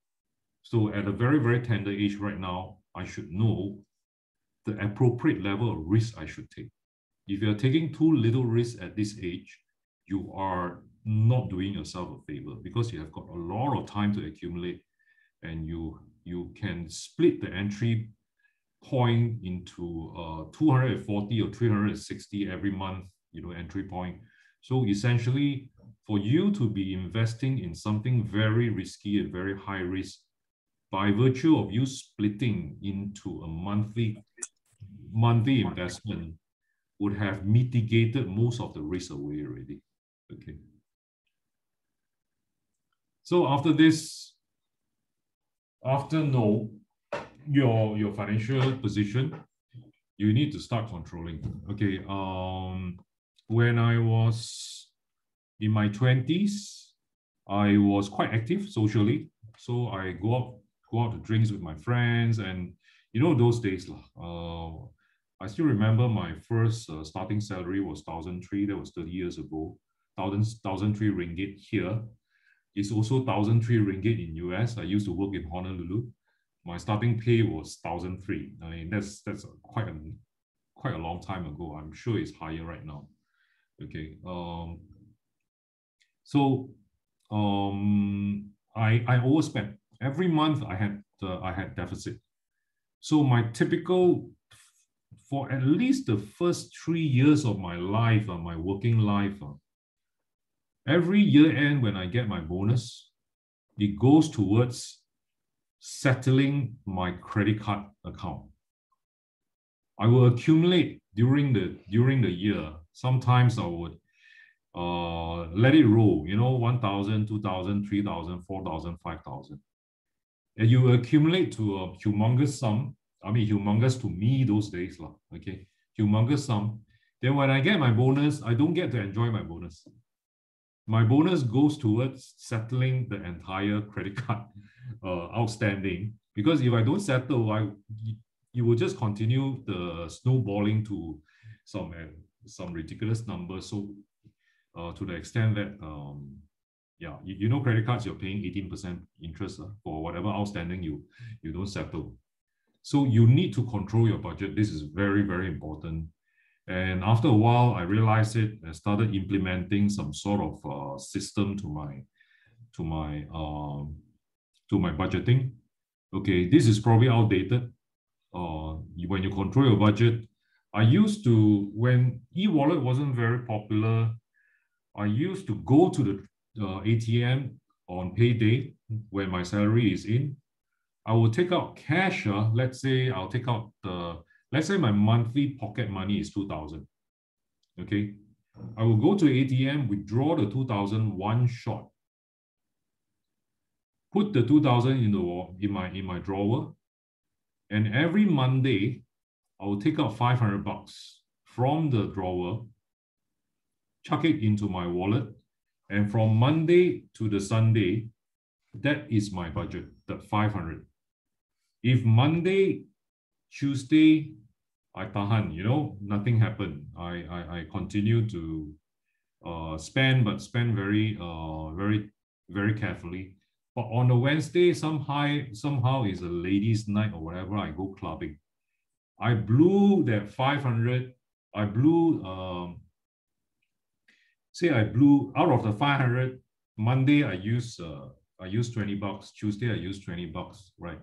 So at a very, very tender age right now, I should know the appropriate level of risk I should take. If you're taking too little risk at this age, you are not doing yourself a favor because you have got a lot of time to accumulate and you you can split the entry point into uh, 240 or 360 every month you know, entry point. So essentially, for you to be investing in something very risky and very high risk, by virtue of you splitting into a monthly monthly investment, would have mitigated most of the risk away already. Okay. So after this, after know your your financial position, you need to start controlling. Okay. Um, when I was in my twenties, I was quite active socially. So I go out go out to drinks with my friends, and you know those days, uh, I still remember my first uh, starting salary was thousand three. That was thirty years ago. Thousand thousand three ringgit here. It's also thousand three ringgit in US. I used to work in Honolulu. My starting pay was thousand three. I mean that's that's quite a quite a long time ago. I'm sure it's higher right now. Okay. Um. So, um, I I overspent every month. I had uh, I had deficit. So my typical for at least the first three years of my life, uh, my working life, uh, every year end when I get my bonus, it goes towards settling my credit card account. I will accumulate during the during the year. Sometimes I would uh, let it roll, you know, 1,000, 2,000, 3,000, 4,000, 5,000. And you accumulate to a humongous sum I mean, humongous to me those days, lah. okay, humongous sum. Then when I get my bonus, I don't get to enjoy my bonus. My bonus goes towards settling the entire credit card uh, outstanding because if I don't settle, I you will just continue the snowballing to some uh, some ridiculous number. So uh, to the extent that um, yeah, you, you know credit cards you're paying 18% interest uh, for whatever outstanding you you don't settle. So you need to control your budget. This is very, very important. And after a while, I realized it and started implementing some sort of uh, system to my to my um, to my budgeting. Okay, this is probably outdated. Uh, when you control your budget, I used to when e-wallet wasn't very popular. I used to go to the uh, ATM on payday when my salary is in I will take out cash. Uh, let's say I'll take out the, let's say my monthly pocket money is 2000. Okay. I will go to ATM, withdraw the 2000 one shot, put the 2000 in the in my in my drawer, and every Monday, I will take out 500 bucks from the drawer, chuck it into my wallet, and from Monday to the Sunday, that is my budget, that 500. If Monday, Tuesday, I tahan, you know, nothing happened. I I, I continue to uh, spend, but spend very uh very very carefully. But on a Wednesday, somehow somehow is a ladies' night or whatever. I go clubbing. I blew that five hundred. I blew um. Say I blew out of the five hundred. Monday I use uh I use twenty bucks. Tuesday I use twenty bucks. Right.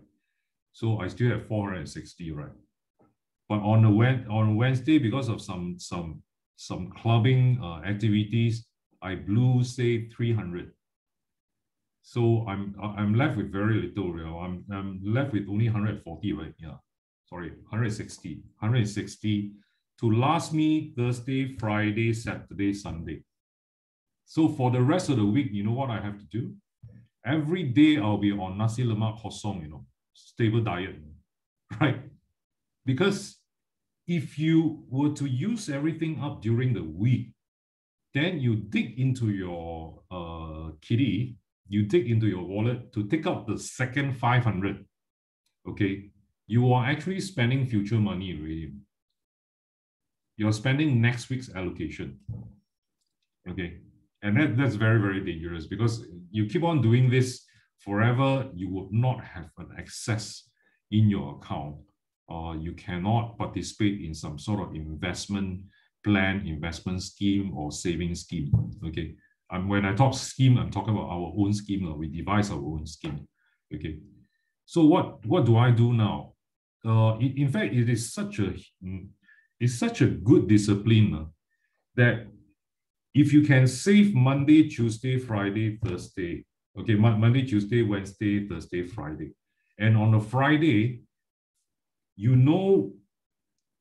So I still have 460, right? But on the on Wednesday, because of some some some clubbing uh, activities, I blew say 300. So I'm I'm left with very little. Know? I'm I'm left with only 140, right? Yeah, sorry, 160, 160 to last me Thursday, Friday, Saturday, Sunday. So for the rest of the week, you know what I have to do? Every day I'll be on nasi lemak kosong, you know stable diet, right? Because if you were to use everything up during the week, then you dig into your uh, kitty, you dig into your wallet to take out the second 500, okay? You are actually spending future money already. You're spending next week's allocation, okay? And that, that's very, very dangerous because you keep on doing this forever you would not have an excess in your account or you cannot participate in some sort of investment plan, investment scheme or saving scheme. Okay. And when I talk scheme, I'm talking about our own scheme. We devise our own scheme. Okay. So what, what do I do now? Uh, in, in fact, it is such a it's such a good discipline uh, that if you can save Monday, Tuesday, Friday, Thursday, Okay, Monday, Tuesday, Wednesday, Thursday, Friday. And on a Friday, you know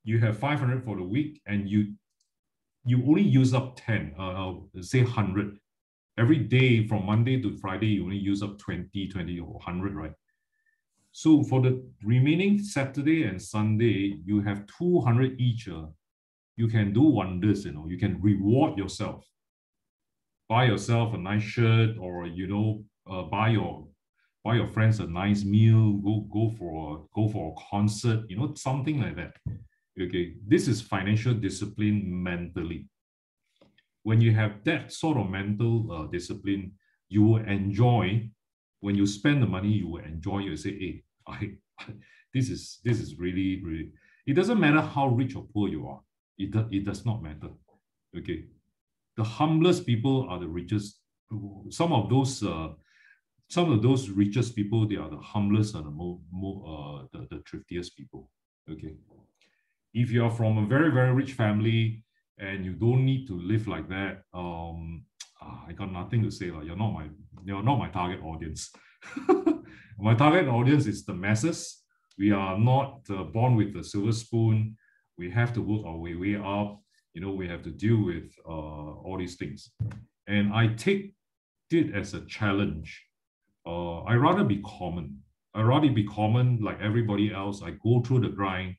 you have 500 for the week and you you only use up 10, uh, say 100. Every day from Monday to Friday, you only use up 20, 20 or 100, right? So for the remaining Saturday and Sunday, you have 200 each. Uh, you can do wonders, you know, you can reward yourself. Buy yourself a nice shirt or, you know, uh, buy your buy your friends a nice meal, go go for a, go for a concert, you know, something like that. Okay, this is financial discipline mentally. When you have that sort of mental uh, discipline, you will enjoy. When you spend the money, you will enjoy. You say, "Hey, I, this is this is really really." It doesn't matter how rich or poor you are. It it does not matter. Okay, the humblest people are the richest. Some of those uh, some of those richest people, they are the humblest and the more, more uh, the, the thriftiest people. Okay if you're from a very, very rich family and you don't need to live like that, um, ah, I got nothing to say. Like, you're not my you're not my target audience. my target audience is the masses. We are not uh, born with a silver spoon. We have to work our way, way up. You know, we have to deal with uh, all these things. And I take it as a challenge. Uh, I rather be common. I rather be common like everybody else. I go through the grind.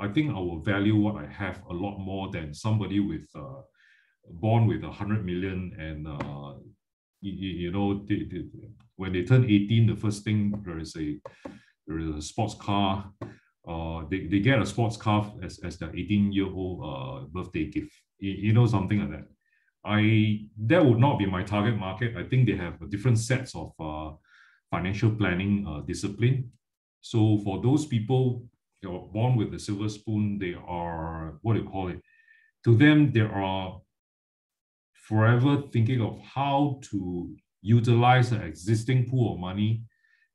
I think I will value what I have a lot more than somebody with uh, born with a hundred million and uh, you, you know they, they, when they turn 18 the first thing there is a there is a sports car uh, they, they get a sports car as, as their 18 year old uh, birthday gift. You, you know something like that. I that would not be my target market. I think they have a different sets of uh, financial planning uh, discipline. So for those people you're born with a silver spoon, they are, what do you call it? To them, they are forever thinking of how to utilize the existing pool of money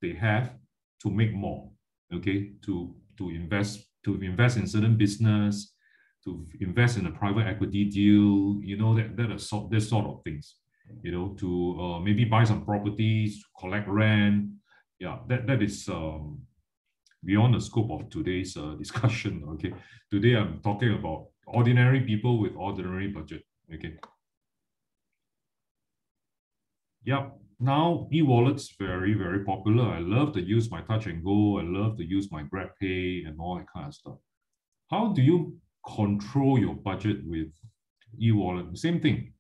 they have to make more, okay? To, to invest, to invest in certain business, to invest in a private equity deal, you know, that, that sort, this sort of things, you know, to uh, maybe buy some properties, collect rent. Yeah, that, that is um, beyond the scope of today's uh, discussion. Okay, today I'm talking about ordinary people with ordinary budget. Okay. Yep. Now e-wallets very very popular. I love to use my Touch and Go. I love to use my Grab Pay and all that kind of stuff. How do you control your budget with e-wallet? Same thing.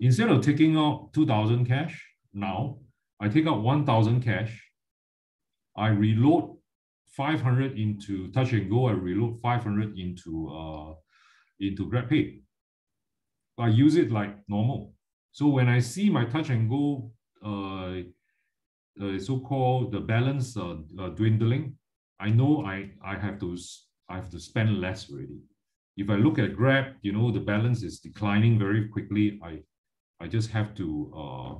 Instead of taking out 2,000 cash now, I take out 1,000 cash I reload 500 into Touch and Go, I reload 500 into uh, into GrabPay. I use it like normal. So when I see my Touch and Go uh, uh, so-called the balance uh, uh, dwindling, I know I, I have to I have to spend less already. If I look at Grab, you know, the balance is declining very quickly. I I just have to uh,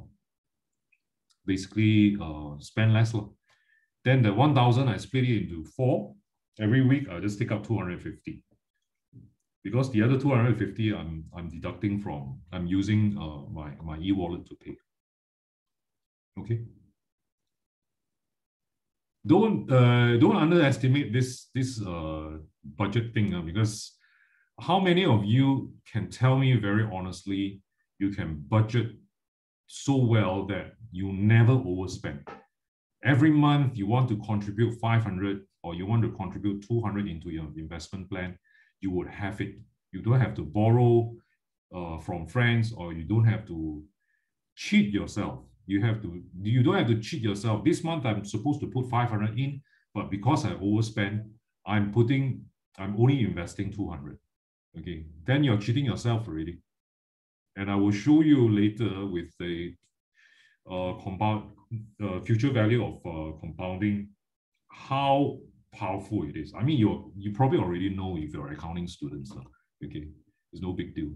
basically uh, spend less. Then the 1,000, I split it into four. Every week, i just take up 250. Because the other 250, I'm, I'm deducting from, I'm using uh, my, my e-wallet to pay. Okay. Don't, uh, don't underestimate this, this uh, budget thing uh, because how many of you can tell me very honestly you can budget so well that you never overspend? Every month you want to contribute 500 or you want to contribute 200 into your investment plan, you would have it. You don't have to borrow uh, from friends or you don't have to cheat yourself. You have to, you don't have to cheat yourself. This month I'm supposed to put 500 in, but because I overspend, I'm putting, I'm only investing 200. Okay, then you're cheating yourself already. And I will show you later with the uh, compound the future value of uh, compounding, how powerful it is. I mean, you you probably already know if you're accounting students. Uh, okay, it's no big deal.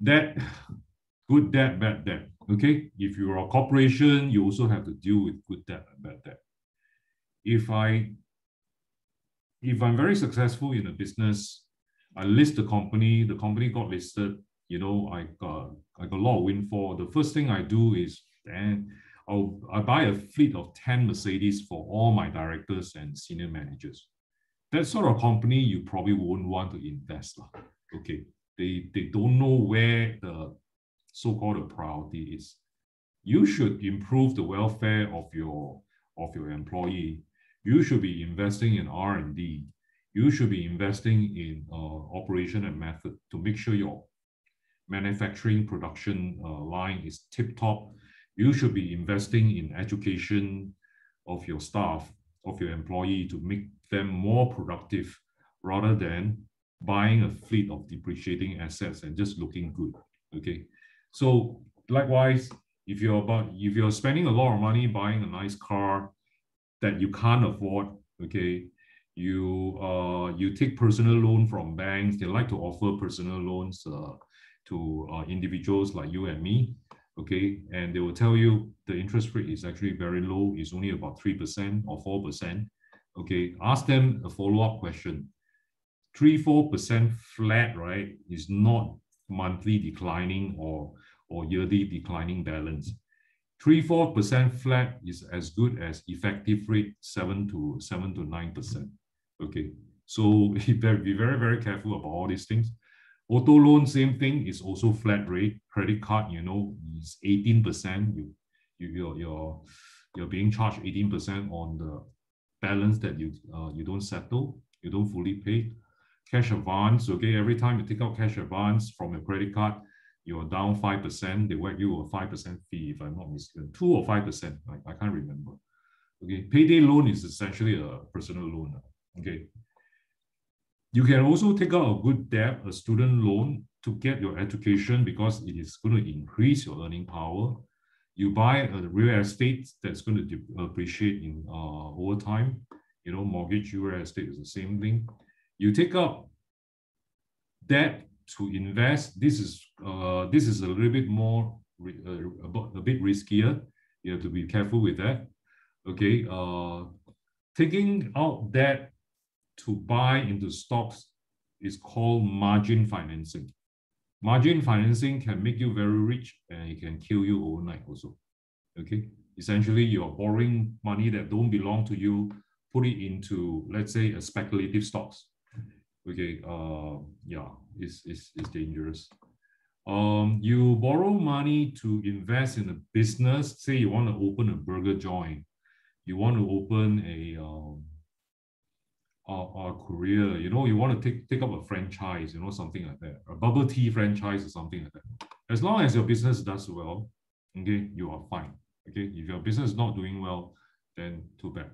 That good debt, bad debt. Okay, if you're a corporation, you also have to deal with good debt and bad debt. If I if I'm very successful in a business, I list the company, the company got listed, you know, I got I got a lot of windfall. The first thing I do is and I'll, I buy a fleet of 10 Mercedes for all my directors and senior managers. that sort of company you probably won't want to invest. Okay. They, they don't know where the so-called priority is. You should improve the welfare of your of your employee. You should be investing in R&D. You should be investing in uh, operation and method to make sure your manufacturing production uh, line is tip top. You should be investing in education of your staff, of your employee to make them more productive rather than buying a fleet of depreciating assets and just looking good. Okay. So likewise, if you're about if you're spending a lot of money buying a nice car that you can't afford, okay, you uh you take personal loan from banks. They like to offer personal loans uh, to uh, individuals like you and me, okay, and they will tell you the interest rate is actually very low. It's only about three percent or four percent. Okay, ask them a follow up question. Three four percent flat, right, is not monthly declining or or yearly declining balance. 3 4% flat is as good as effective rate 7 to 7 to 9%. Okay. So be very, very, very careful about all these things. Auto loan, same thing, is also flat rate. Credit card, you know, is 18%. You, you you're, you're, you're being charged 18% on the balance that you uh, you don't settle, you don't fully pay. Cash advance, okay, every time you take out cash advance from your credit card, you're down 5%, they whack you a 5% fee, if I'm not mistaken, 2 or 5%, I, I can't remember. Okay, payday loan is essentially a personal loan. Okay. You can also take out a good debt, a student loan to get your education because it is going to increase your earning power. You buy a real estate that's going to appreciate in uh, over time. You know, mortgage real estate is the same thing. You take up debt to invest, this is uh, this is a little bit more uh, a, bit riskier. You have to be careful with that. Okay, uh, taking out debt to buy into stocks is called margin financing. Margin financing can make you very rich and it can kill you overnight also. Okay, essentially you're borrowing money that don't belong to you, put it into let's say a speculative stocks okay uh yeah it's, it's, it's dangerous um you borrow money to invest in a business say you want to open a burger joint you want to open a um a, a career you know you want to take take up a franchise you know something like that a bubble tea franchise or something like that as long as your business does well okay you are fine okay if your business is not doing well then too bad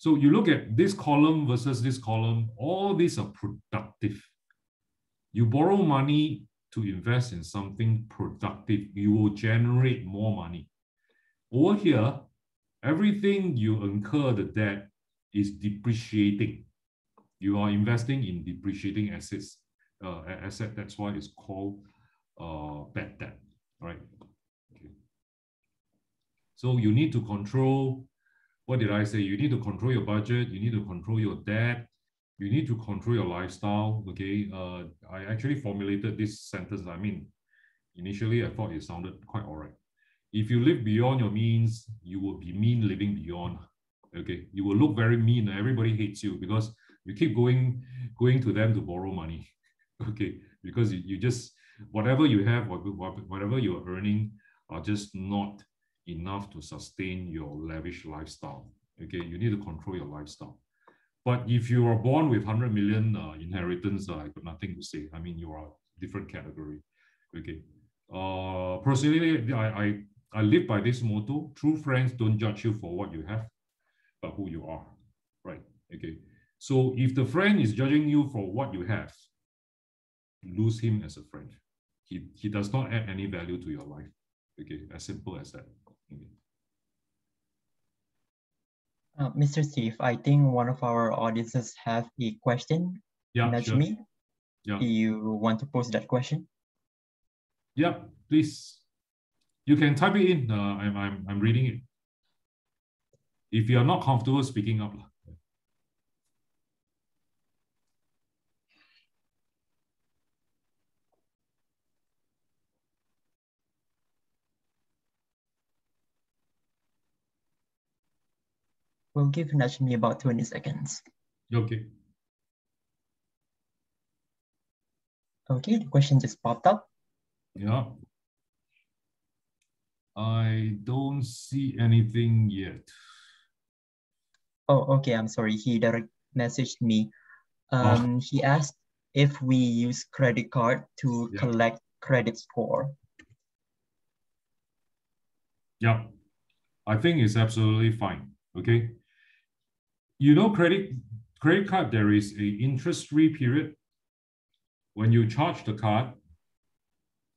so you look at this column versus this column, all these are productive. You borrow money to invest in something productive, you will generate more money. Over here, everything you incur the debt is depreciating. You are investing in depreciating assets, uh, asset. That's why it's called uh, bad debt, right? Okay. So you need to control what did I say? You need to control your budget. You need to control your debt. You need to control your lifestyle. Okay. Uh, I actually formulated this sentence. I mean, initially I thought it sounded quite all right. If you live beyond your means, you will be mean living beyond. Okay. You will look very mean. Everybody hates you because you keep going, going to them to borrow money. okay. Because you, you just, whatever you have, whatever you're earning are just not enough to sustain your lavish lifestyle. Okay, you need to control your lifestyle. But if you are born with 100 million uh, inheritance, uh, I got nothing to say. I mean, you are a different category. Okay. Uh, personally, I, I, I live by this motto true friends don't judge you for what you have, but who you are. Right. Okay. So if the friend is judging you for what you have, lose him as a friend. He, he does not add any value to your life. Okay, as simple as that. Uh, Mr. Steve, I think one of our audiences have a question. Yeah, Najmi, sure. Yeah. Do you want to pose that question? Yeah, please. You can type it in. Uh, I'm, I'm, I'm reading it. If you are not comfortable speaking up. We'll give Najmi about 20 seconds. Okay. Okay, the question just popped up. Yeah. I don't see anything yet. Oh, okay. I'm sorry. He direct messaged me. Um. Ah. He asked if we use credit card to yeah. collect credit score. Yeah, I think it's absolutely fine. Okay. You know, credit credit card there is a interest free period. When you charge the card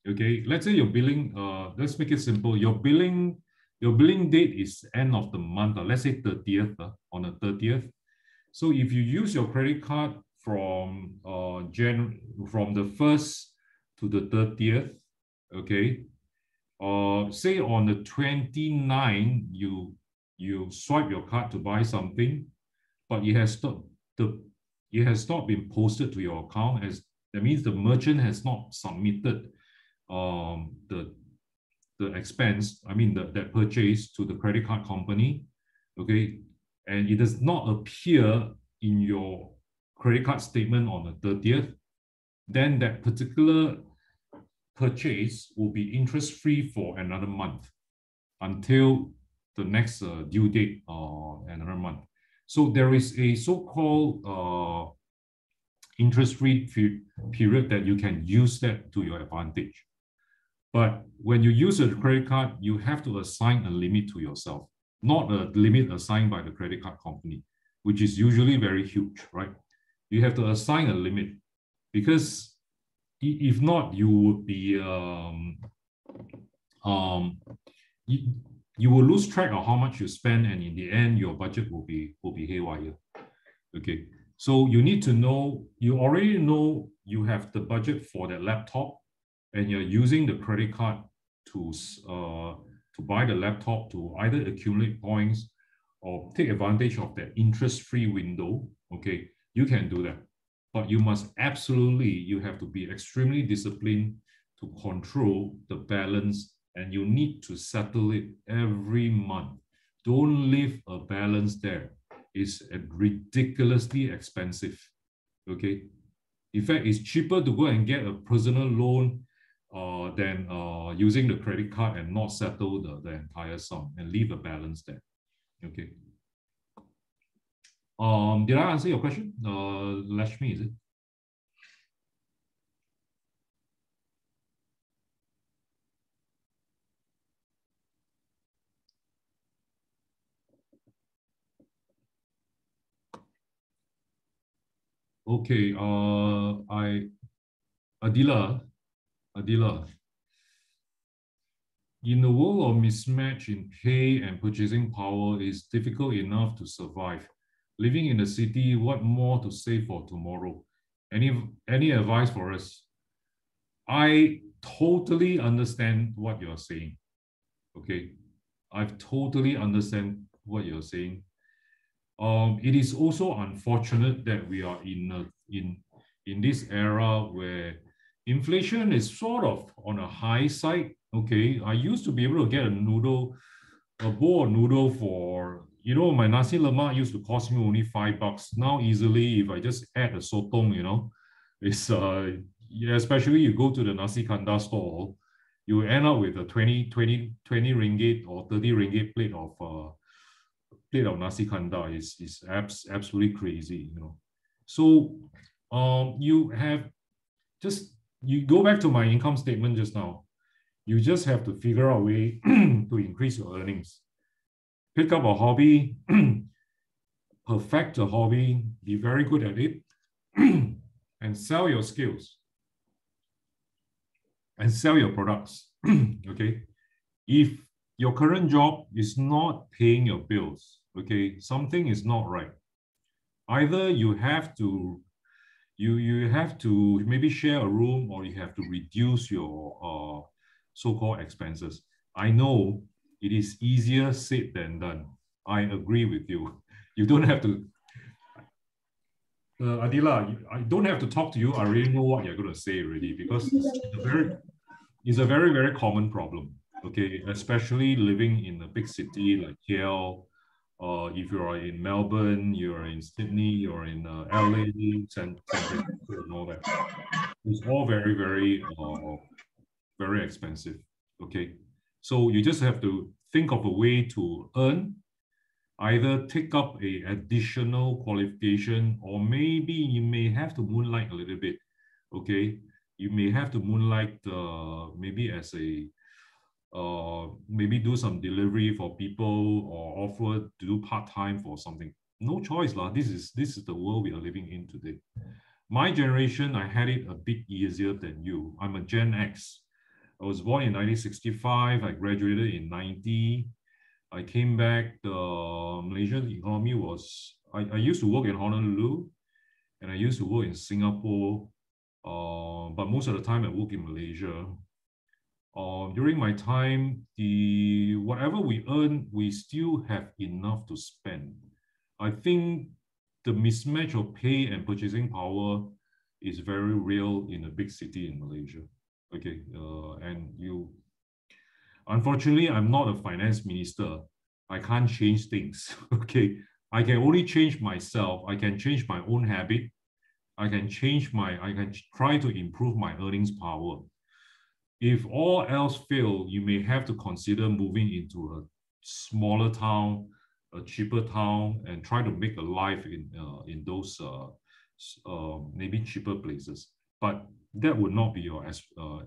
okay let's say your billing uh let's make it simple. Your billing your billing date is end of the month uh, let's say 30th uh, on the 30th so if you use your credit card from uh Jan from the 1st to the 30th okay uh say on the 29 you you swipe your card to buy something but it has not the it has not been posted to your account as that means the merchant has not submitted um, the the expense, I mean the, that purchase to the credit card company, okay, and it does not appear in your credit card statement on the 30th, then that particular purchase will be interest free for another month until the next uh, due date or uh, another month. So there is a so-called uh, interest-free period that you can use that to your advantage. But when you use a credit card, you have to assign a limit to yourself, not a limit assigned by the credit card company, which is usually very huge, right? You have to assign a limit because if not, you would be um, um, you, will lose track of how much you spend, and in the end, your budget will be will be haywire. Okay, so you need to know you already know you have the budget for that laptop and you're using the credit card to, uh, to buy the laptop to either accumulate points or take advantage of that interest-free window, okay, you can do that. But you must absolutely, you have to be extremely disciplined to control the balance and you need to settle it every month. Don't leave a balance there. It's ridiculously expensive, okay? In fact, it's cheaper to go and get a personal loan uh, than uh, using the credit card and not settle the, the entire sum and leave a balance there. Okay. Um, did I answer your question? Uh, Lashmi, is it? Okay, uh, I, Adila, Adila, in the world of mismatch in pay and purchasing power, it's difficult enough to survive. Living in the city, what more to save for tomorrow? Any, any advice for us? I totally understand what you're saying. Okay. I totally understand what you're saying. Um, it is also unfortunate that we are in a, in in this era where inflation is sort of on a high side. Okay, I used to be able to get a noodle, a bowl of noodle for, you know, my nasi lemak used to cost me only five bucks. Now easily, if I just add a sotong, you know, it's uh, especially you go to the nasi kandar store, you end up with a 20, 20, 20 ringgit or 30 ringgit plate of uh, plate of nasi kandar is is abs- absolutely crazy, you know. So um, you have just you go back to my income statement just now. You just have to figure out a way to increase your earnings. Pick up a hobby, perfect a hobby, be very good at it, and sell your skills and sell your products. okay. If your current job is not paying your bills, okay, something is not right. Either you have to you you have to maybe share a room or you have to reduce your uh, so-called expenses. I know it is easier said than done. I agree with you. You don't have to. Uh, Adila, I don't have to talk to you. I already know what you're going to say already because it's a very, it's a very very common problem. Okay, especially living in a big city like KL, uh, if you are in Melbourne, you're in Sydney, you're in uh, LA, San Francisco, and all that. It's all very, very, uh, very expensive. Okay, so you just have to think of a way to earn, either take up a additional qualification, or maybe you may have to moonlight a little bit. Okay, you may have to moonlight uh, maybe as a maybe do some delivery for people or offer to do part-time for something. No choice, lah. This is this is the world we are living in today. My generation, I had it a bit easier than you. I'm a Gen X. I was born in 1965. I graduated in 90. I came back. The Malaysian economy was. I, I used to work in Honolulu, and I used to work in Singapore. Uh, but most of the time I work in Malaysia uh, during my time, the whatever we earn, we still have enough to spend. I think the mismatch of pay and purchasing power is very real in a big city in Malaysia. Okay, uh, and you, unfortunately, I'm not a finance minister. I can't change things. Okay, I can only change myself. I can change my own habit. I can change my. I can try to improve my earnings power if all else fail, you may have to consider moving into a smaller town, a cheaper town, and try to make a life in uh, in those uh, uh, maybe cheaper places. But that would not be your as, uh,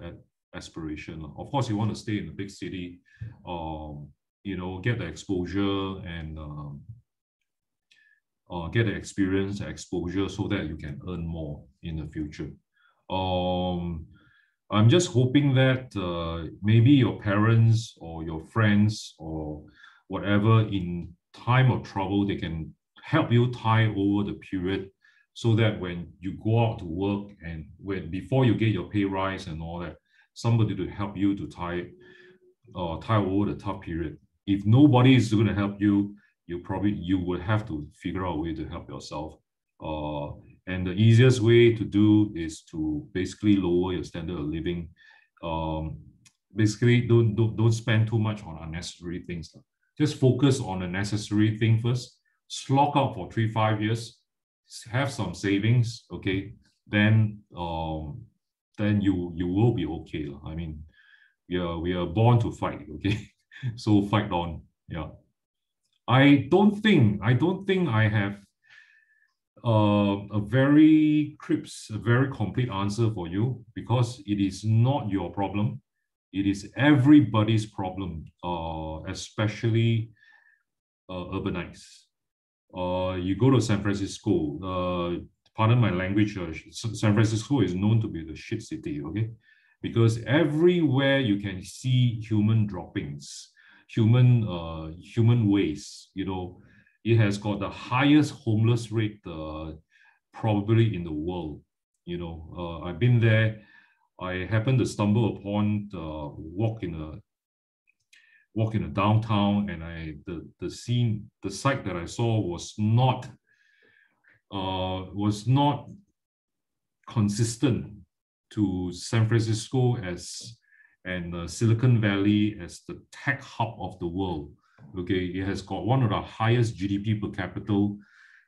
aspiration. Of course, you want to stay in a big city, um, you know, get the exposure and um, uh, get the experience, exposure, so that you can earn more in the future. Um, I'm just hoping that uh, maybe your parents or your friends or whatever in time of trouble, they can help you tie over the period so that when you go out to work and when before you get your pay rise and all that, somebody to help you to tie uh, tie over the tough period. If nobody is going to help you, you probably you will have to figure out a way to help yourself. Uh, and the easiest way to do is to basically lower your standard of living. Um, basically, don't, don't, don't spend too much on unnecessary things. Just focus on a necessary thing first. Slog out for three, five years. Have some savings, okay? Then, um, then you you will be okay. I mean, we are we are born to fight, okay? so fight on. Yeah. I don't think I don't think I have uh, a very crisp, a very complete answer for you because it is not your problem. It is everybody's problem, uh, especially uh, urbanites. Uh, you go to San Francisco, uh, pardon my language, uh, San Francisco is known to be the shit city, okay? Because everywhere you can see human droppings, human uh, human waste, you know, it has got the highest homeless rate uh, probably in the world. You know, uh, I've been there. I happened to stumble upon uh, walk in a walk in a downtown, and I the the scene, the sight that I saw was not uh, was not consistent to San Francisco as and uh, Silicon Valley as the tech hub of the world. Okay, it has got one of the highest GDP per capita,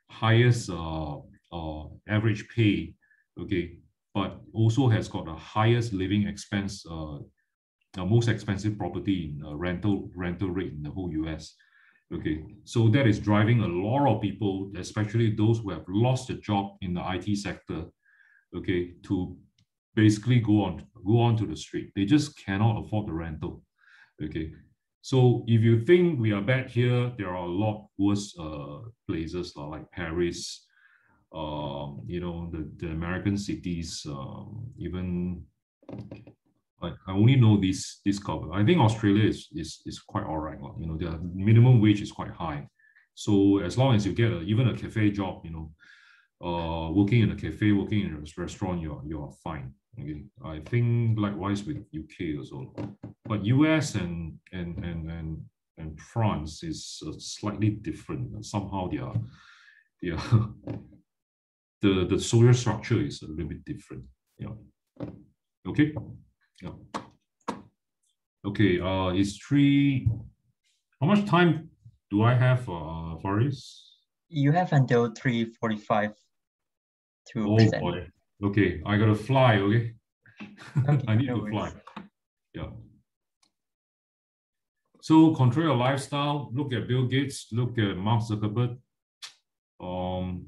highest uh, uh, average pay. Okay, but also has got the highest living expense, uh, the most expensive property in uh, rental rental rate in the whole US. Okay, so that is driving a lot of people, especially those who have lost a job in the IT sector, okay, to basically go on go on to the street. They just cannot afford the rental. Okay, so if you think we are bad here, there are a lot worse uh, places like Paris, um, you know, the, the American cities, um, even I, I only know this this couple. I think Australia is is, is quite all right. You know, the minimum wage is quite high. So as long as you get a, even a cafe job, you know, uh, working in a cafe, working in a restaurant, you're you're fine. Okay, I think likewise with UK also, but US and and and and and France is uh, slightly different. Somehow they are, they are the the social structure is a little bit different. Yeah. Okay. Yeah. Okay. Uh, it's three. How much time Do I have uh, Faris? You have until 3.45 to oh present. boy. Okay, I gotta fly, okay? I need to fly. Yeah. So control your lifestyle. Look at Bill Gates. Look at Mark Zuckerberg. Um,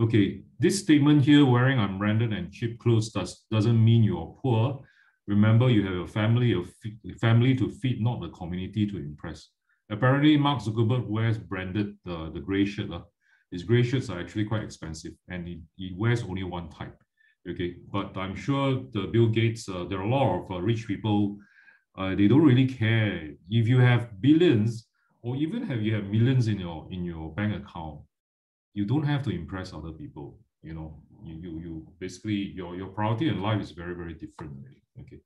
okay, this statement here, wearing unbranded and cheap clothes, does doesn't mean you're poor. Remember, you have a family, a family to feed, not the community to impress. Apparently, Mark Zuckerberg wears branded uh, the gray shirt. Uh. His gray shirts are actually quite expensive, and he, he wears only one type. Okay, but I'm sure the Bill Gates, uh, there are a lot of uh, rich people uh, they don't really care if you have billions or even have you have millions in your in your bank account. You don't have to impress other people you know. You you, you basically your your priority in life is very very different okay.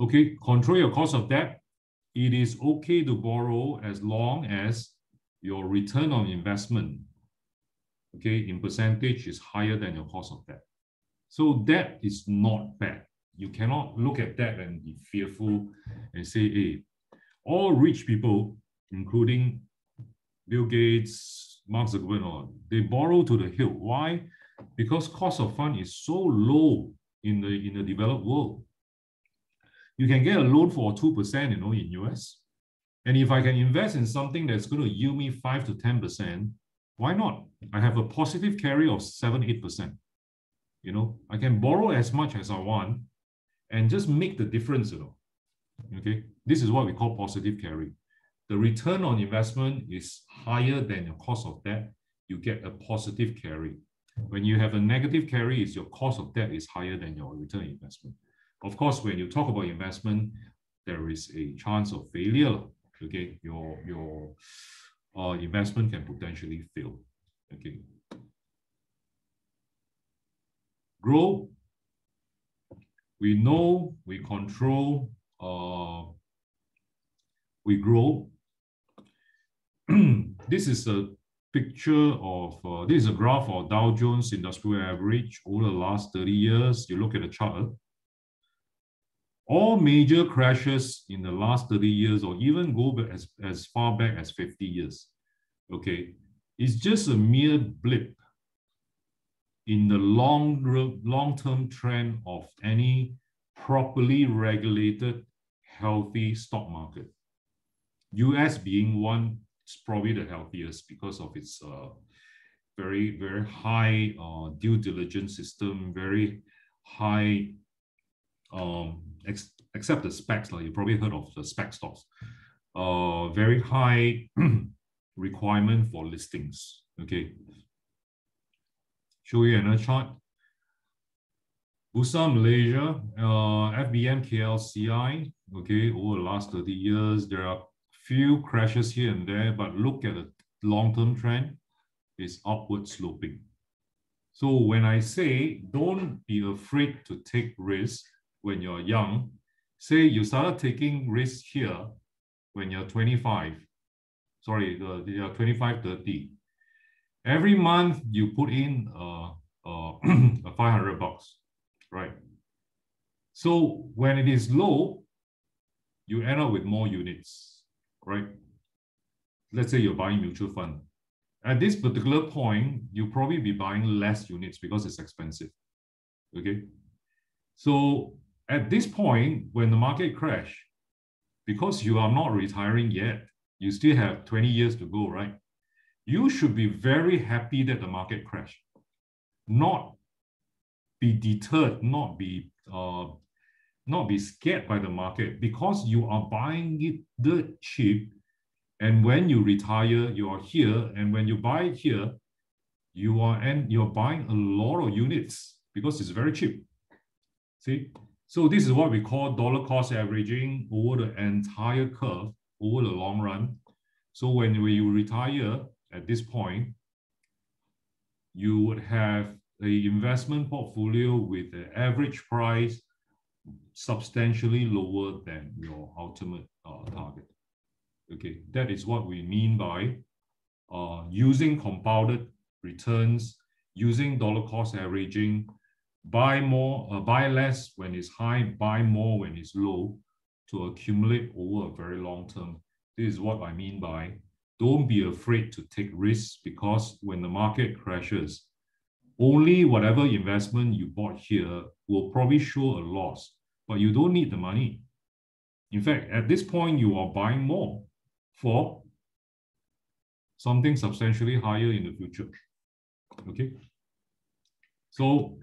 Okay control your cost of debt. It is okay to borrow as long as your return on investment okay in percentage is higher than your cost of debt so debt is not bad you cannot look at that and be fearful and say, hey, all rich people, including Bill Gates, Mark Zuckerberg, they borrow to the hill. Why? Because cost of fund is so low in the in the developed world. You can get a loan for 2%, you know, in US. And if I can invest in something that's going to yield me 5 to 10%, why not? I have a positive carry of 7, 8%. You know, I can borrow as much as I want and just make the difference, you know. Okay, this is what we call positive carry. The return on investment is higher than your cost of debt. You get a positive carry. When you have a negative carry, is your cost of debt is higher than your return on investment. Of course, when you talk about investment, there is a chance of failure. Okay, your your uh, investment can potentially fail. Okay. Grow we know, we control, uh, we grow. this is a picture of, uh, this is a graph of Dow Jones Industrial Average over the last 30 years. You look at the chart. All major crashes in the last 30 years, or even go back as, as far back as 50 years, okay, it's just a mere blip in the long long-term trend of any properly regulated healthy stock market. Us being one is probably the healthiest because of its uh, very very high uh, due diligence system very high um ex except the SPACs like you probably heard of the SPAC stocks uh very high requirement for listings okay show you another chart. Bursa Malaysia, uh, FBM KLCI, okay, over the last 30 years, there are few crashes here and there, but look at the long-term trend, it's upward sloping. So when I say don't be afraid to take risks when you're young, say you started taking risks here when you're 25, sorry, uh, you're 25, 30, every month you put in uh, uh, 500 bucks, right? So when it is low, you end up with more units, right? Let's say you're buying mutual fund. At this particular point, you'll probably be buying less units because it's expensive, okay? So at this point, when the market crash, because you are not retiring yet, you still have 20 years to go, right? you should be very happy that the market crashed, not be deterred, not be uh, not be scared by the market because you are buying it the cheap. And when you retire, you are here. And when you buy it here, you are and you're buying a lot of units because it's very cheap. See? So this is what we call dollar cost averaging over the entire curve over the long run. So when, you retire, at this point, you would have a investment portfolio with an average price substantially lower than your ultimate uh, target. Okay, that is what we mean by uh, using compounded returns, using dollar cost averaging, buy more, uh, buy less when it's high, buy more when it's low to accumulate over a very long term This is what I mean by don't be afraid to take risks because when the market crashes, only whatever investment you bought here will probably show a loss, but you don't need the money. In fact, at this point, you are buying more for something substantially higher in the future. Okay. So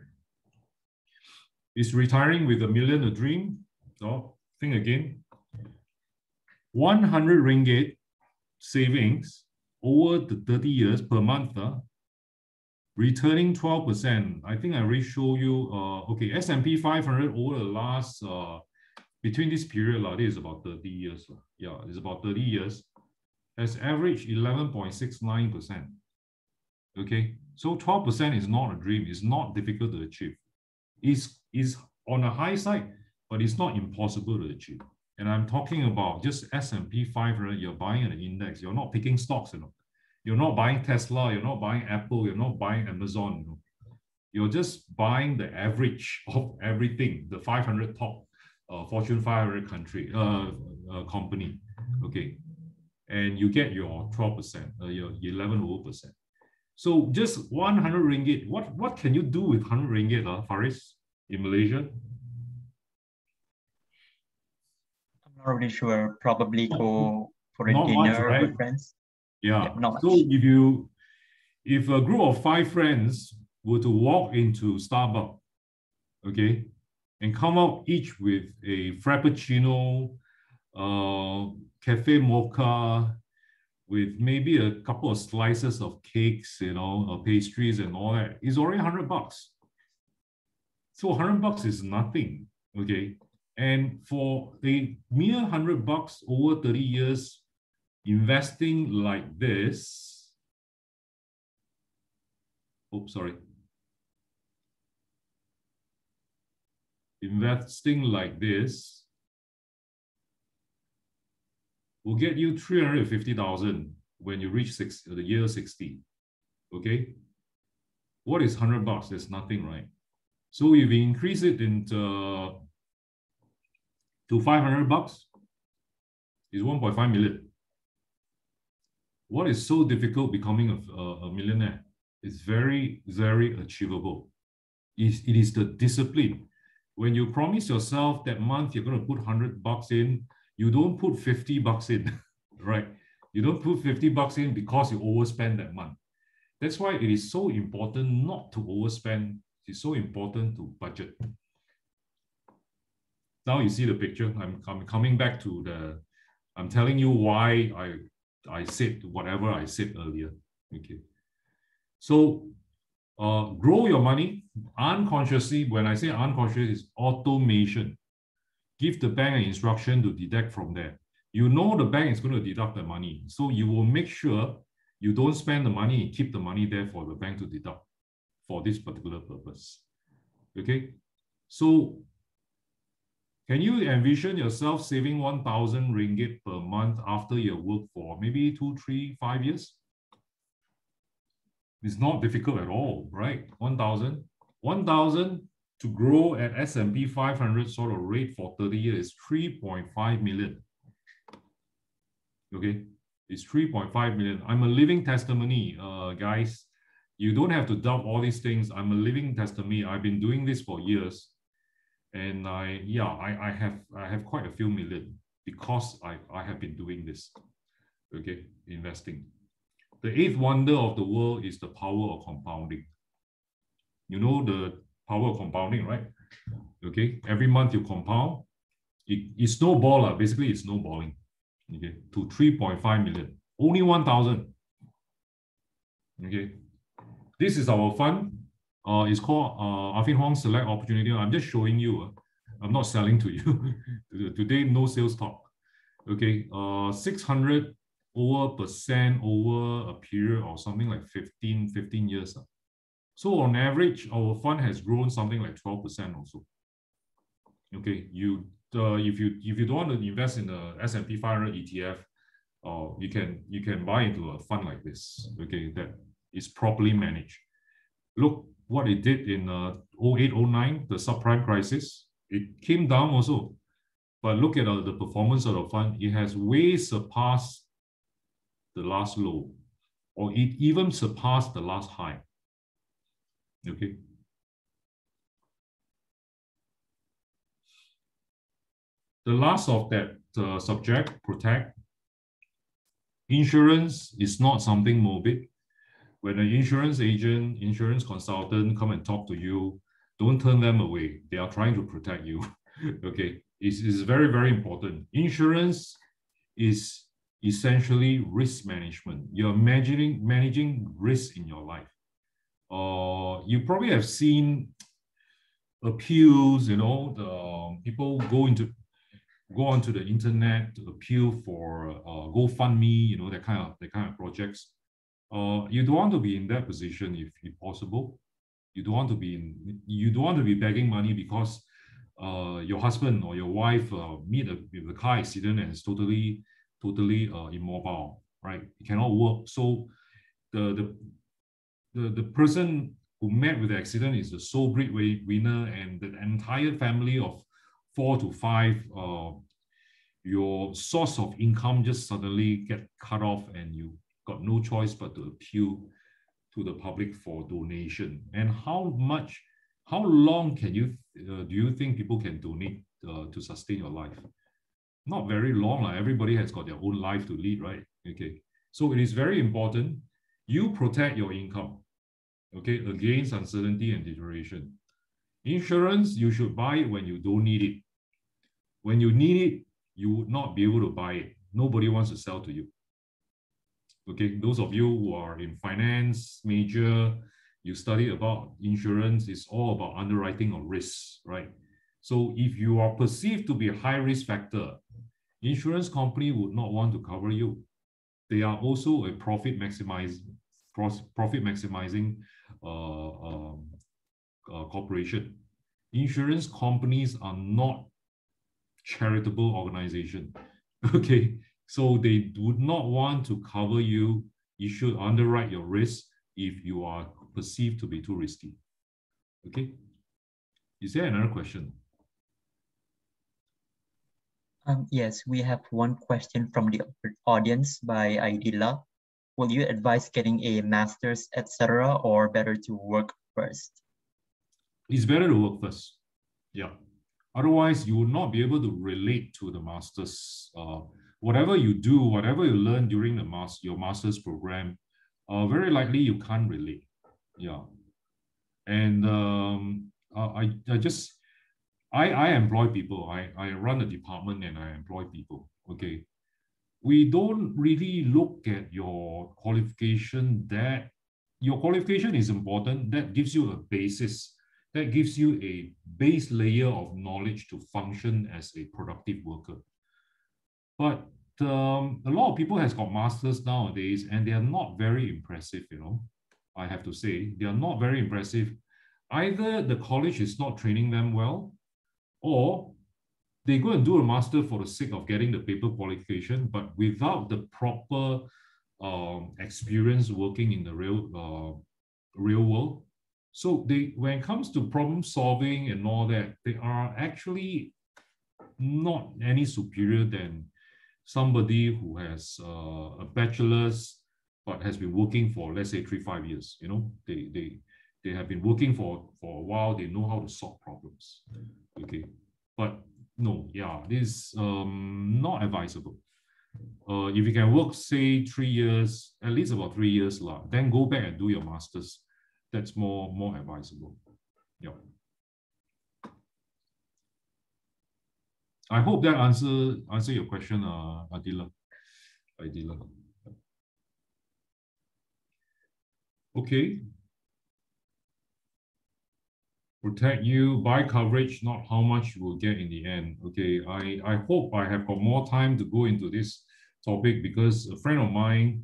is retiring with a million a dream? So think again. 100 ringgit savings over the 30 years per month, uh, returning 12%. I think I already show you, uh, okay, S&P 500 over the last, uh, between this period, uh, this is about 30 years. Uh, yeah, it's about 30 years, has averaged 11.69%. Okay, so 12% is not a dream. It's not difficult to achieve. It's, it's on a high side, but it's not impossible to achieve. And I'm talking about just S&P 500, you're buying an index. You're not picking stocks, you know. You're not buying Tesla, you're not buying Apple, you're not buying Amazon. You know. You're just buying the average of everything, the 500 top uh, Fortune 500 country uh, uh, company, okay, and you get your 12%, uh, your 11 over percent. So just 100 ringgit, what, what can you do with 100 ringgit, uh, Faris, in Malaysia? I'm not really sure. Probably go for a Not dinner much, right? with friends. Yeah. Yeah, not so much. if you, if a group of five friends were to walk into Starbucks, okay, and come out each with a frappuccino, uh, cafe mocha, with maybe a couple of slices of cakes, you know, or pastries and all that, is already hundred bucks. So hundred bucks is nothing, okay? And for a mere hundred bucks over 30 years, investing like this, oh, sorry. Investing like this will get you 350,000 when you reach six, the year 60. Okay. What is 100 bucks? There's nothing, right? So if you increase it into uh, to 500 bucks, is 1.5 million. What is so difficult becoming a, a, a millionaire? It's very, very achievable. It's, it is the discipline. When you promise yourself that month you're going to put 100 bucks in, you don't put 50 bucks in, right? You don't put 50 bucks in because you overspend that month. That's why it is so important not to overspend. It's so important to budget. Now you see the picture. I'm, I'm coming back to the, I'm telling you why I, I said whatever I said earlier. Okay. So uh, grow your money unconsciously. When I say unconscious, it's automation. Give the bank an instruction to deduct from there. You know the bank is going to deduct the money. So you will make sure you don't spend the money and keep the money there for the bank to deduct for this particular purpose. Okay. So can you envision yourself saving 1,000 ringgit per month after you work for maybe two, three, five years? It's not difficult at all, right? 1,000. 1,000 to grow at S&P 500 sort of rate for 30 years is 3.5 million. Okay, it's 3.5 million. I'm a living testimony, uh, guys. You don't have to doubt all these things. I'm a living testimony. I've been doing this for years. And I, yeah, I, I have I have quite a few million because I, I have been doing this. Okay, investing. The eighth wonder of the world is the power of compounding. You know the power of compounding, right? Okay, every month you compound, it, it snowball, uh, basically it's snowballing, okay, to 3.5 million, only 1,000. Okay, this is our fund. Uh, it's called uh, Affin Hwang Select Opportunity. I'm just showing you. Uh, I'm not selling to you. Today, no sales talk. Okay, uh, 600 over percent over a period of something like 15, 15 years. Uh. So on average, our fund has grown something like 12% also. Okay, you uh, if you if you don't want to invest in the S&P 500 ETF, uh, you can you can buy into a fund like this. Okay, that is properly managed. Look what it did in uh, 08, 09, the subprime crisis. It came down also. But look at uh, the performance of the fund, it has way surpassed the last low, or it even surpassed the last high. Okay. The last of that uh, subject, protect. Insurance is not something morbid. When an insurance agent, insurance consultant come and talk to you, don't turn them away. They are trying to protect you. okay, it's, it's very, very important. Insurance is essentially risk management. You're managing, managing risk in your life. Uh, you probably have seen appeals, you know, the um, people go into go onto the internet to appeal for uh, GoFundMe, you know, that kind of that kind of projects. Uh, you don't want to be in that position if, if possible. You don't want to be in, you don't want to be begging money because uh, your husband or your wife uh, meet a, with a car accident and is totally, totally uh, immobile, right? It cannot work. So the, the, the, the person who met with the accident is the sole breadwinner and the entire family of four to five, uh, your source of income just suddenly get cut off and you got no choice but to appeal to the public for donation. And how much, how long can you, uh, do you think people can donate uh, to sustain your life? Not very long, like everybody has got their own life to lead, right? Okay, so it is very important you protect your income, okay, against uncertainty and deterioration. Insurance, you should buy it when you don't need it. When you need it, you would not be able to buy it. Nobody wants to sell to you. Okay, those of you who are in finance major, you study about insurance, it's all about underwriting of risks, right? So if you are perceived to be a high risk factor, insurance company would not want to cover you. They are also a profit maximize, profit maximizing uh, um, uh, corporation. Insurance companies are not charitable organization. Okay, so they would not want to cover you. You should underwrite your risk if you are perceived to be too risky. Okay, is there another question? Um, yes, we have one question from the audience by Aidila. Will you advise getting a master's, etc., or better to work first? it's better to work first. Yeah. Otherwise, you will not be able to relate to the master's. Uh, whatever you do, whatever you learn during the mas- your master's program, uh, very likely you can't relate. Yeah. And um, uh, I, I just, I, I employ people. I, I run a department and I employ people. Okay. We don't really look at your qualification that your qualification is important. That gives you a basis that gives you a base layer of knowledge to function as a productive worker. But um, a lot of people has got masters nowadays, and they are not very impressive. You know, I have to say they are not very impressive. Either the college is not training them well, or they go and do a master for the sake of getting the paper qualification, but without the proper um, experience working in the real uh, real world so they, when it comes to problem solving and all that, they are actually not any superior than somebody who has uh, a bachelor's but has been working for let's say three five years. You know, they they they have been working for for a while. They know how to solve problems. Okay, but no, yeah, this is um, not advisable. Uh, if you can work say three years, at least about three years, lah, then go back and do your masters that's more more advisable. Yeah. I hope that answer answer your question, uh, Adila. Adila. Okay. Protect you, buy coverage, not how much you will get in the end. Okay, I, I hope I have got more time to go into this topic because a friend of mine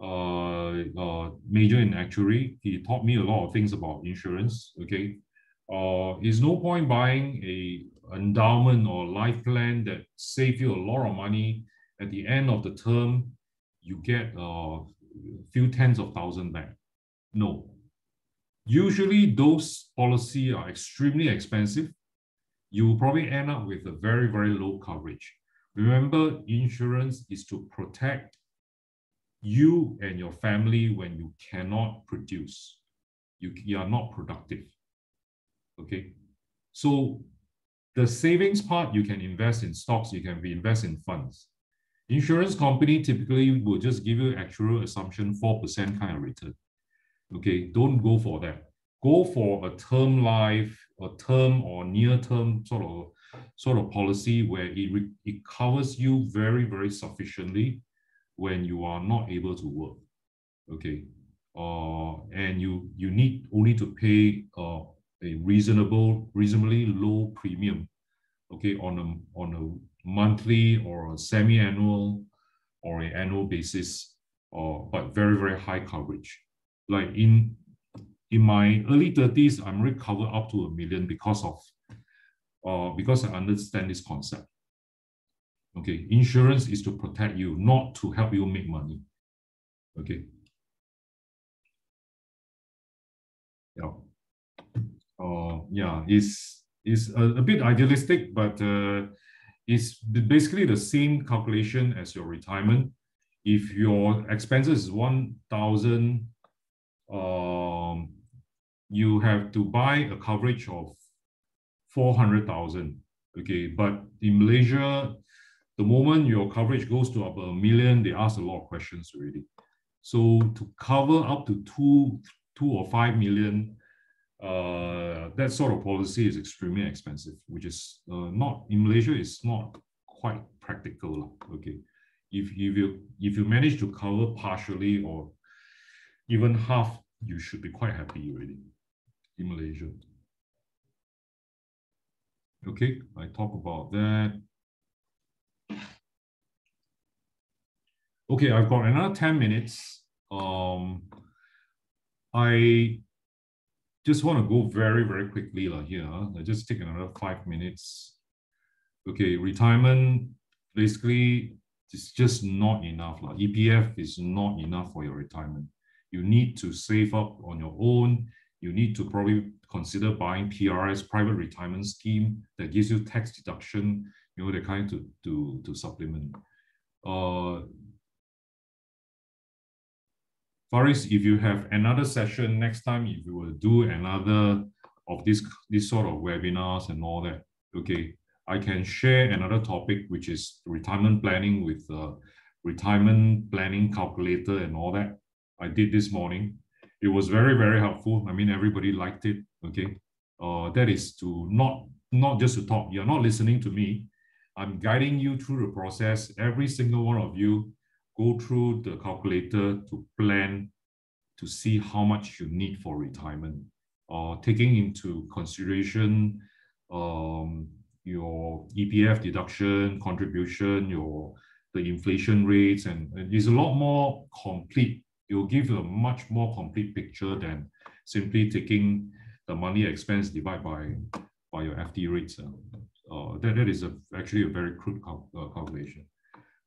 uh, uh, major in actuary. He taught me a lot of things about insurance. Okay, uh, it's no point buying a endowment or life plan that save you a lot of money. At the end of the term, you get uh, a few tens of thousand back. No. Usually, those policy are extremely expensive. you will probably end up with a very, very low coverage. Remember, insurance is to protect you and your family when you cannot produce. You, you are not productive. Okay. So the savings part, you can invest in stocks, you can invest in funds. Insurance company typically will just give you actual assumption 4% kind of return. Okay, don't go for that. Go for a term life, a term or near term sort of sort of policy where it, it covers you very, very sufficiently when you are not able to work. Okay. Uh, and you you need only to pay uh, a reasonable, reasonably low premium, okay, on a on a monthly or a semi-annual or an annual basis, uh, but very very high coverage. Like in in my early 30s, I'm already covered up to a million because of uh, because I understand this concept. Okay, insurance is to protect you, not to help you make money. Okay. Yeah. Uh, yeah, it's, it's a, a bit idealistic, but uh, it's basically the same calculation as your retirement. If your expenses is 1,000, um, you have to buy a coverage of 400,000. Okay, but in Malaysia, the moment your coverage goes to about a million, they ask a lot of questions already. So to cover up to two, two or five million, uh, that sort of policy is extremely expensive, which is uh, not in Malaysia. It's not quite practical. Okay, if if you if you manage to cover partially or even half, you should be quite happy already in Malaysia. Okay, I talk about that. Okay, I've got another 10 minutes. Um, I just want to go very, very quickly like here. I just take another five minutes. Okay, retirement, basically, it's just not enough. Like EPF is not enough for your retirement. You need to save up on your own. You need to probably consider buying PRS, private retirement scheme that gives you tax deduction, you know, the kind to, to, to supplement. Uh, Faris, if you have another session next time, if you will do another of this, this sort of webinars and all that, okay, I can share another topic, which is retirement planning with uh, retirement planning calculator and all that. I did this morning. It was very, very helpful. I mean, everybody liked it, okay? Uh, that is to not, not just to talk. You're not listening to me. I'm guiding you through the process. Every single one of you go through the calculator to plan to see how much you need for retirement, uh, taking into consideration um, your EPF deduction, contribution, your the inflation rates, and, and it's a lot more complete. It will give you a much more complete picture than simply taking the money expense divided by by your FD rates. Uh, uh, that, that is a, actually a very crude cal uh, calculation.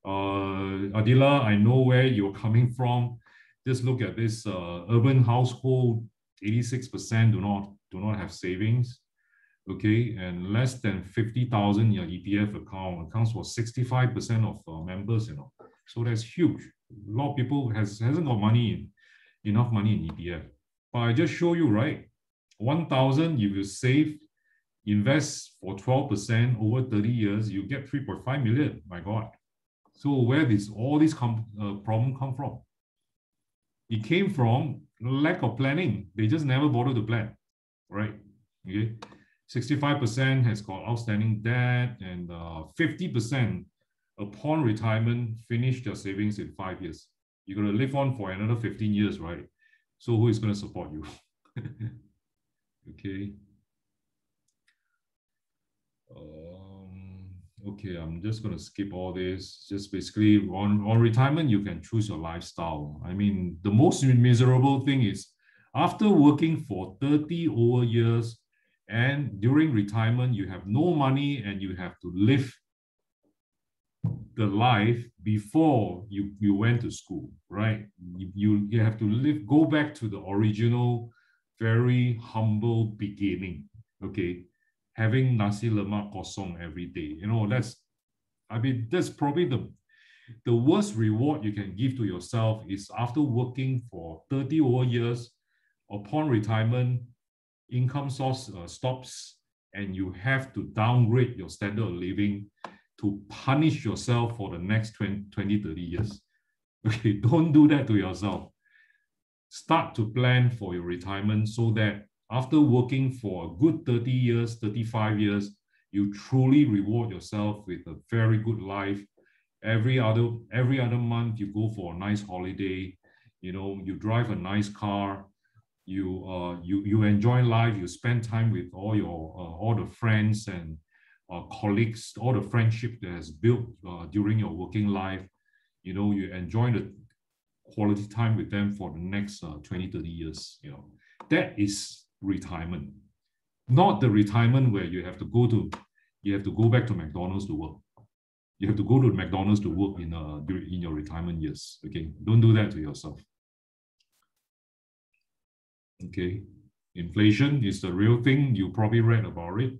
Uh, Adila, I know where you're coming from. Just look at this uh, urban household, 86% do not do not have savings. Okay, and less than 50,000 your EPF account accounts for 65% of uh, members, you know. So that's huge. A lot of people has hasn't got money, enough money in EPF. But I just show you, right? 1,000, if you save, invest for 12% over 30 years, you get 3.5 million. My God. So where does all this com- uh, problem come from? It came from lack of planning. They just never bothered to plan, right? Okay, 65% has got outstanding debt and uh, 50% upon retirement finish their savings in five years. You're going to live on for another 15 years, right? So who is going to support you? okay. Uh, okay, I'm just going to skip all this. Just basically on, on retirement, you can choose your lifestyle. I mean, the most miserable thing is after working for 30 over years and during retirement, you have no money and you have to live the life before you, you went to school, right? You, you have to live, go back to the original, very humble beginning, okay? Having nasi lemak kosong every day. You know, that's, I mean, that's probably the, the worst reward you can give to yourself is after working for 30 over years, upon retirement, income source uh, stops and you have to downgrade your standard of living to punish yourself for the next 20, 20 30 years. Okay, don't do that to yourself. Start to plan for your retirement so that after working for a good 30 years, 35 years, you truly reward yourself with a very good life. Every other every other month you go for a nice holiday, you know, you drive a nice car, you uh you you enjoy life, you spend time with all your uh, all the friends and uh, colleagues, all the friendship that has built uh, during your working life, you know, you enjoy the quality time with them for the next uh, 20, 30 years, you know, that is retirement, not the retirement where you have to go to, you have to go back to McDonald's to work. You have to go to McDonald's to work in, uh, in your retirement years, okay? Don't do that to yourself. Okay, inflation is the real thing. You probably read about it.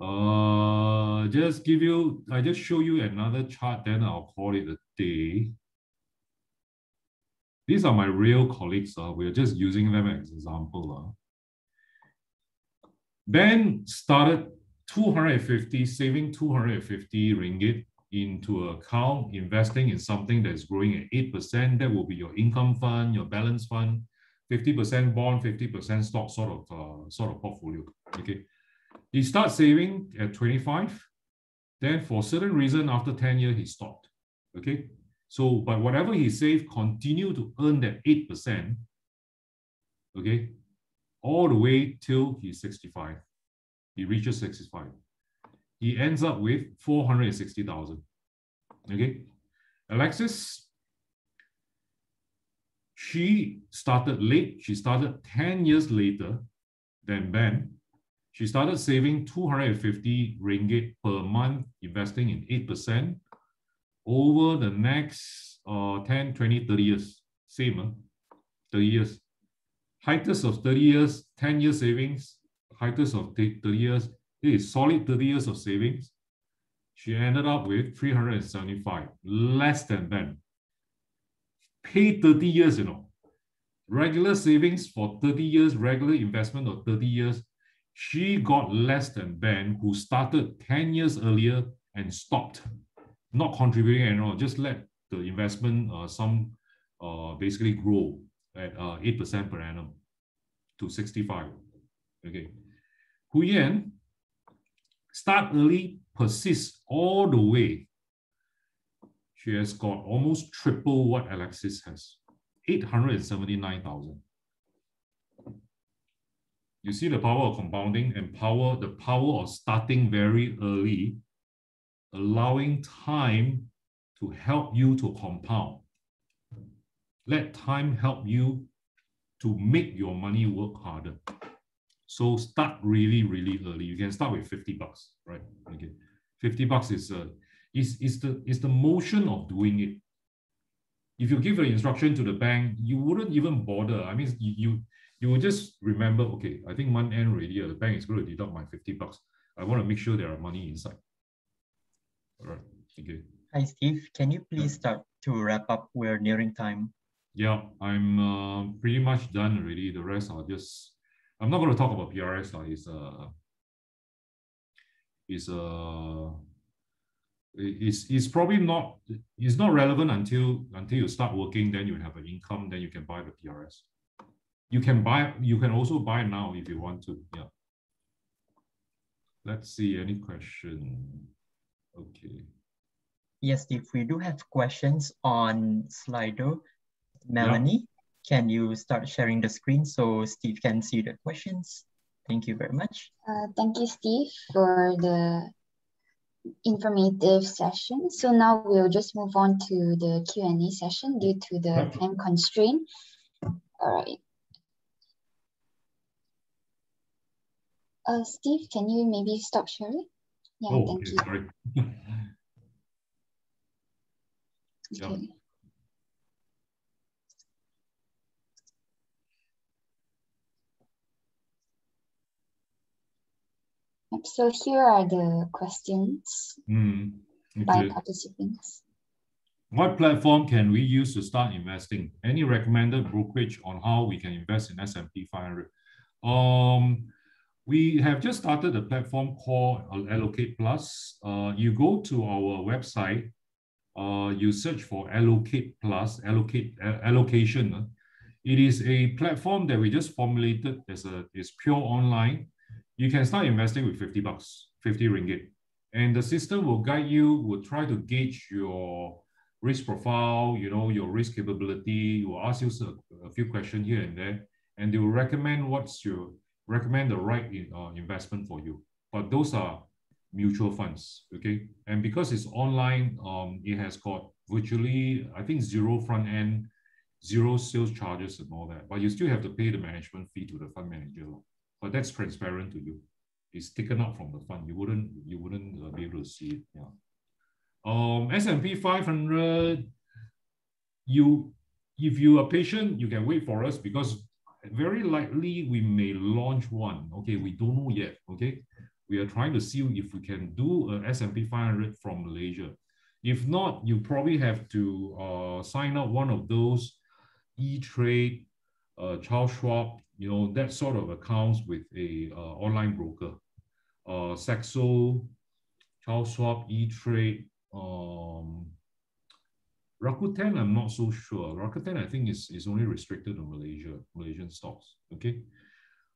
Uh, just give you, I just show you another chart, then I'll call it a day. These are my real colleagues. Uh, we're just using them as example. Uh. Ben started 250, saving 250 ringgit into an account, investing in something that's growing at 8%. That will be your income fund, your balance fund, 50% bond, 50% stock sort of uh, sort of portfolio. Okay. He starts saving at 25. Then for certain reason, after 10 years, he stopped. Okay. So, but whatever he saved, continue to earn that 8%. Okay. All the way till he's 65. He reaches 65. He ends up with 460,000. Okay. Alexis, she started late. She started 10 years later than Ben. She started saving 250 ringgit per month, investing in 8% over the next uh, 10, 20, 30 years. Same, uh, 30 years. Hiatus of 30 years, 10 years savings, hiatus of 30 years. This is solid 30 years of savings. She ended up with 375, less than Ben. Pay 30 years, you know. Regular savings for 30 years, regular investment of 30 years, she got less than Ben, who started 10 years earlier and stopped, not contributing at all, just let the investment uh, some uh, basically grow at uh, 8% per annum to 65. Okay. Hu Yan, start early, persist all the way. She has got almost triple what Alexis has, 879,000 you see the power of compounding and power, the power of starting very early, allowing time to help you to compound. Let time help you to make your money work harder. So start really, really early. You can start with 50 bucks, right? Okay. 50 bucks is uh, is, is the is the motion of doing it. If you give an instruction to the bank, you wouldn't even bother. I mean, you, you you will just remember, okay, I think month end already, uh, the bank is going to deduct my 50 bucks. I want to make sure there are money inside. All right, okay. Hi, Steve. Can you please start to wrap up? We're nearing time. Yeah, I'm uh, pretty much done already. The rest I'll just, I'm not going to talk about PRS. Uh, it's, uh, it's, uh, it's, it's probably not, it's not relevant until, until you start working, then you have an income, then you can buy the PRS you can buy, you can also buy now if you want to, yeah. Let's see, any question? Okay. Yes, if we do have questions on Slido, Melanie, yeah. can you start sharing the screen so Steve can see the questions? Thank you very much. Uh, thank you, Steve, for the informative session. So now we'll just move on to the Q&A session due to the time constraint. All right. Uh, Steve, can you maybe stop sharing? Yeah, oh, thank okay, you. Sorry. okay. Yeah. So here are the questions Mm, by okay. participants. What platform can we use to start investing? Any recommended brokerage on how we can invest in S&P 500? Um, we have just started a platform called Allocate Plus. Uh, you go to our website, uh, you search for Allocate Plus, Allocate uh, Allocation. uh. It is a platform that we just formulated as a is pure online. You can start investing with 50 bucks, 50 ringgit. And the system will guide you, will try to gauge your risk profile, you know, your risk capability. Will ask you a, a few questions here and there, and they will recommend what's your recommend the right in, uh, investment for you. But those are mutual funds, okay? And because it's online, um, it has got virtually, I think, zero front end, zero sales charges and all that. But you still have to pay the management fee to the fund manager. But that's transparent to you. It's taken out from the fund. You wouldn't, you wouldn't uh, be able to see it. Yeah. Um, S&P 500, you, if you are patient, you can wait for us because very likely we may launch one. Okay, we don't know yet. Okay, we are trying to see if we can do a S&P 500 from Malaysia. If not, you probably have to uh, sign up one of those E-Trade, uh, Charles Schwab, you know, that sort of accounts with a uh, online broker. Uh, Saxo, Charles Schwab, E-Trade, um, Rakuten, I'm not so sure. Rakuten, I think, is, is only restricted to Malaysia, Malaysian stocks. Okay.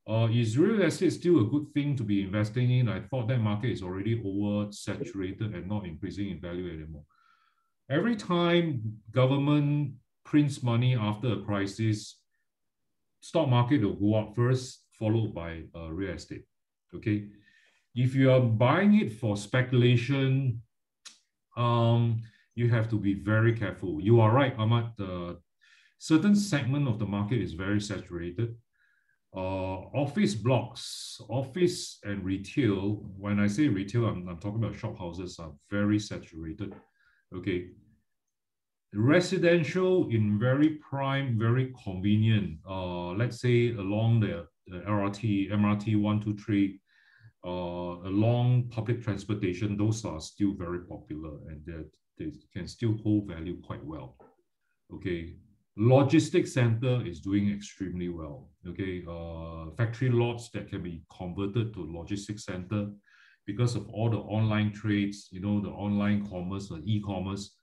Uh, is real estate still a good thing to be investing in? I thought that market is already oversaturated and not increasing in value anymore. Every time government prints money after a crisis, stock market will go up first, followed by uh, real estate. Okay. If you are buying it for speculation, um, you have to be very careful. You are right, Ahmad. The certain segment of the market is very saturated. Uh, office blocks, office and retail. When I say retail, I'm, I'm talking about shop houses are very saturated. Okay. Residential in very prime, very convenient. Uh, let's say along the, the LRT, MRT one, two, three, uh, along public transportation, those are still very popular and that they can still hold value quite well. Okay, logistics center is doing extremely well. Okay, uh, factory lots that can be converted to logistics center because of all the online trades, you know, the online commerce, the e-commerce,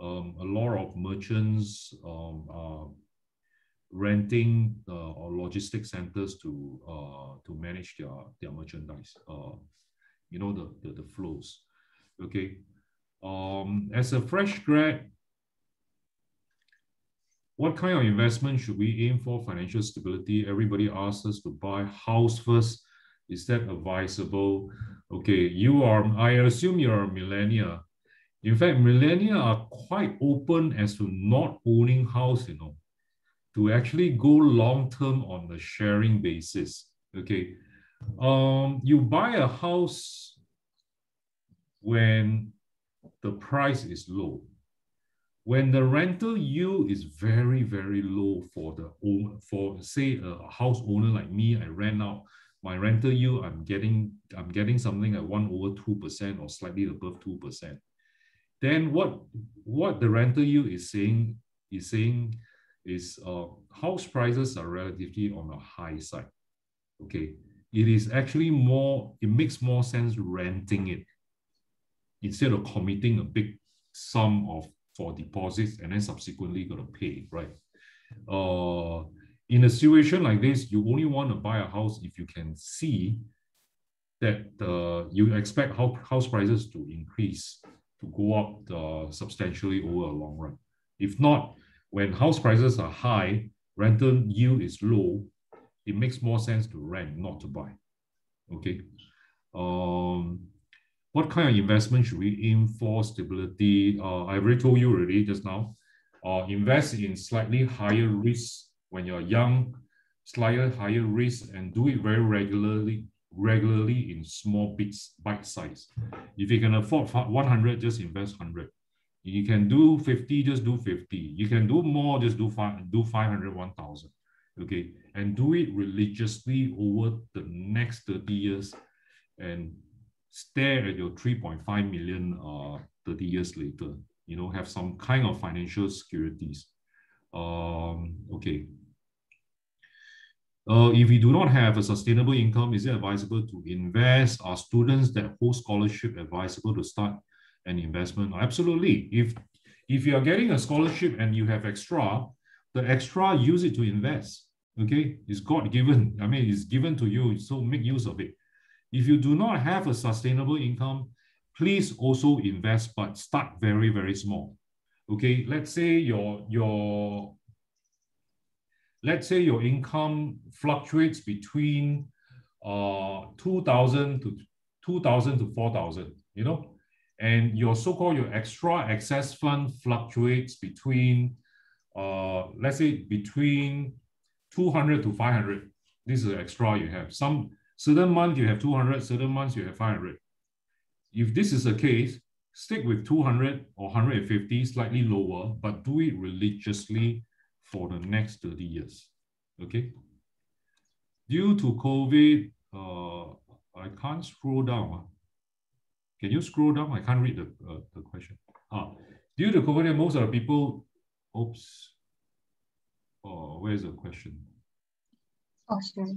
um, a lot of merchants um, are renting uh, or logistics centers to uh, to manage their their merchandise. Uh, you know the, the the flows. Okay, um, as a fresh grad, what kind of investment should we aim for financial stability? Everybody asks us to buy house first. Is that advisable? Okay, you are, I assume you're a millennial. In fact, millennials are quite open as to not owning house, you know, to actually go long-term on the sharing basis. Okay. Um, you buy a house when the price is low. When the rental yield is very, very low for the for say a house owner like me, I rent out my rental yield, I'm getting, I'm getting something like one over 2% or slightly above 2%. Then what, what the rental yield is saying, is saying is uh, house prices are relatively on the high side. Okay. It is actually more, it makes more sense renting it instead of committing a big sum of for deposits and then subsequently got to pay, right? Uh, in a situation like this, you only want to buy a house if you can see that uh, you expect house prices to increase, to go up uh, substantially over a long run. If not, when house prices are high, rental yield is low, it makes more sense to rent, not to buy. Okay. Um, what kind of investment should we aim for stability? Uh, I already told you already just now. Uh, invest in slightly higher risk when you're young, slightly higher risk, and do it very regularly. Regularly in small bits, bite size. If you can afford 100, just invest 100. You can do 50, just do 50. You can do more, just do five, do 500, 1000. Okay. And do it religiously over the next 30 years and stare at your 3.5 million uh, 30 years later. You know, have some kind of financial securities. Um, okay. Uh, if we do not have a sustainable income, is it advisable to invest? Are students that hold scholarship advisable to start an investment? Absolutely. If if you are getting a scholarship and you have extra, the extra use it to invest. Okay, it's God given. I mean, it's given to you, so make use of it. If you do not have a sustainable income, please also invest, but start very, very small. Okay, let's say your your let's say your income fluctuates between uh 2000 to 2000 to 4000 you know? And your so-called your extra excess fund fluctuates between uh let's say between 200 to 500 this is extra you have. Some certain month you have 200 certain months you have 500 if this is the case, stick with 200 or 150, slightly lower, but do it religiously for the next 30 years. Okay. Due to COVID, uh, I can't scroll down. Huh? Can you scroll down? I can't read the, uh, the question. Ah, due to COVID, most of the people, oops. Oh, where's the question? Oh, sorry.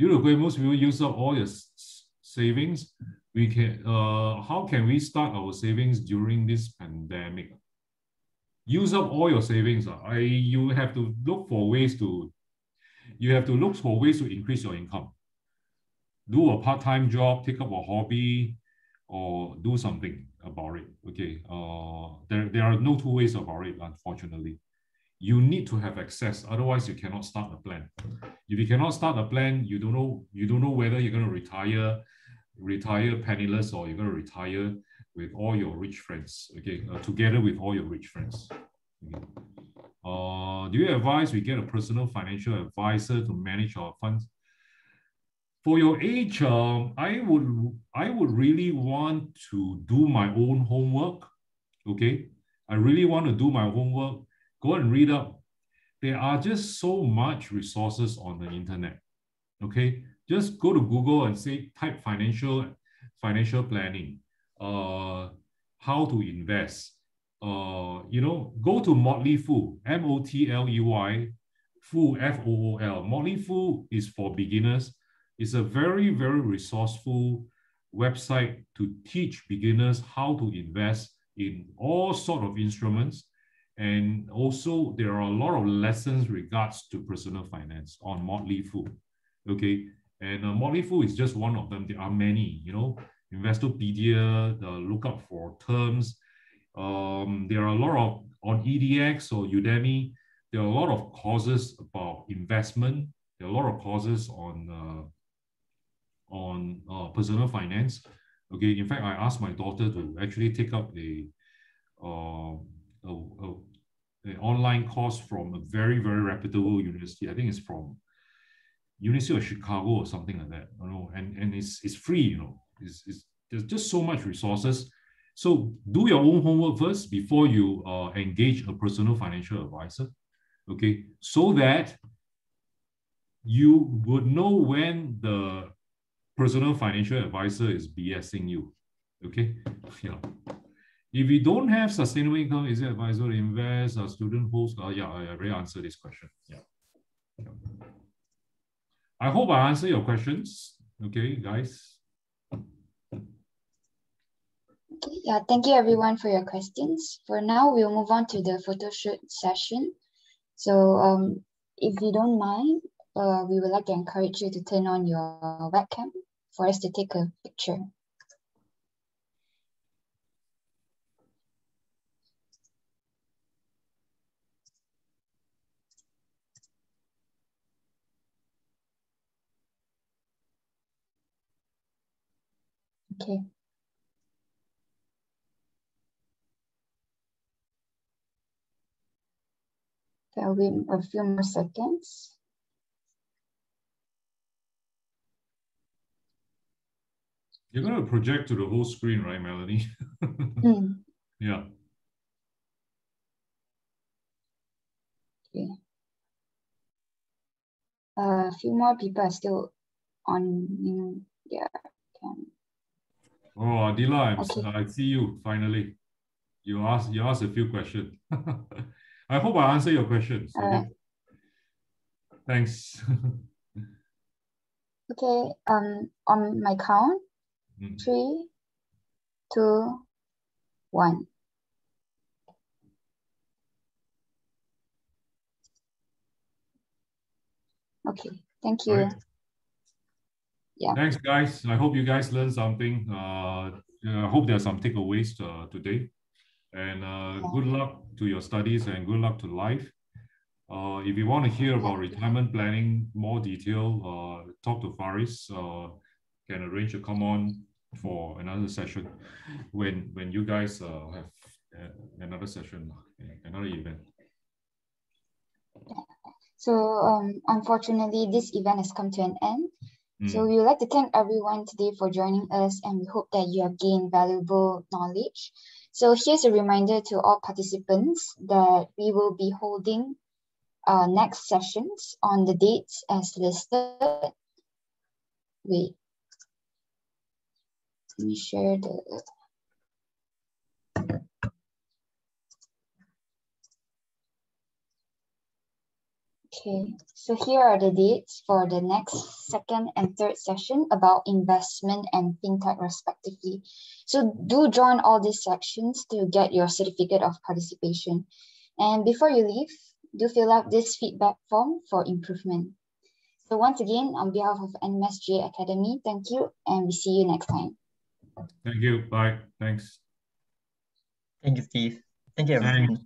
COVID, most people use up all your savings, we can, uh, how can we start our savings during this pandemic? Use up all your savings. Uh. I, you have to look for ways to, you have to look for ways to increase your income. Do a part-time job, take up a hobby, or do something about it. Okay. Uh, there, there are no two ways about it, unfortunately you need to have excess otherwise you cannot start a plan if you cannot start a plan you don't know you don't know whether you're going to retire retire penniless or you're going to retire with all your rich friends, okay, uh, together with all your rich friends. Okay. Uh, do you advise we get a personal financial advisor to manage our funds? For your age, um, I would I would really want to do my own homework. Okay, I really want to do my homework. Go and read up. There are just so much resources on the internet. Okay, just go to Google and say type financial financial planning, uh, how to invest. Uh, you know, go to Motley Fool, M-O-T-L-E-Y, Fool, F-O-O-L. Motley Fool is for beginners. It's a very, very resourceful website to teach beginners how to invest in all sort of instruments. And also there are a lot of lessons regards to personal finance on Motley Fool. Okay, and uh, Motley Fool is just one of them. There are many, you know, Investopedia, the lookup for terms. Um, there are a lot of, on EDX or Udemy, there are a lot of courses about investment. There are a lot of courses on, uh, on uh, personal finance. Okay, in fact, I asked my daughter to actually take up a, uh, a, a, a online course from a very, very reputable university. I think it's from University of Chicago or something like that, you know, and, and it's, it's free, you know, it's, it's, there's just so much resources. So do your own homework first before you uh, engage a personal financial advisor, okay? So that you would know when the personal financial advisor is BSing you, okay? Yeah. If we don't have sustainable income, is it advisable to invest, a student host? Uh, yeah, I already answered this question. Yeah. I hope I answer your questions. Okay, guys. Okay, yeah, thank you everyone for your questions. For now, we'll move on to the photo shoot session. So um, if you don't mind, uh, we would like to encourage you to turn on your webcam for us to take a picture. Okay. There'll be a few more seconds. You're going to project to the whole screen, right, Melanie? mm. Yeah. Okay. Uh, a few more people are still on, you know, yeah. Can. Oh, Adila, okay. I see you finally. You asked you asked a few questions. I hope I answer your questions. Okay. Thanks. okay. Um, on my count, mm. three, two, one. Okay, thank you. Yeah. Thanks, guys. I hope you guys learned something. Uh, I hope there are some takeaways uh, today. And uh, yeah. good luck to your studies and good luck to life. Uh, if you want to hear about retirement planning more detail, uh, talk to Faris. Uh, can arrange a come on for another session when when you guys uh, have uh, another session, another event. So um, unfortunately, this event has come to an end. Mm. So we would like to thank everyone today for joining us and we hope that you have gained valuable knowledge. So here's a reminder to all participants that we will be holding uh, next sessions on the dates as listed. Wait. Let me share the Okay, so here are the dates for the next second and third session about investment and fintech respectively. So do join all these sections to get your certificate of participation. And before you leave, do fill out this feedback form for improvement. So once again, on behalf of MSGA Academy, thank you and we see you next time. Thank you. Bye. Thanks. Thank you, Steve. Thank you, everyone. Thanks.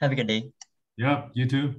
Have a good day. Yeah, you too.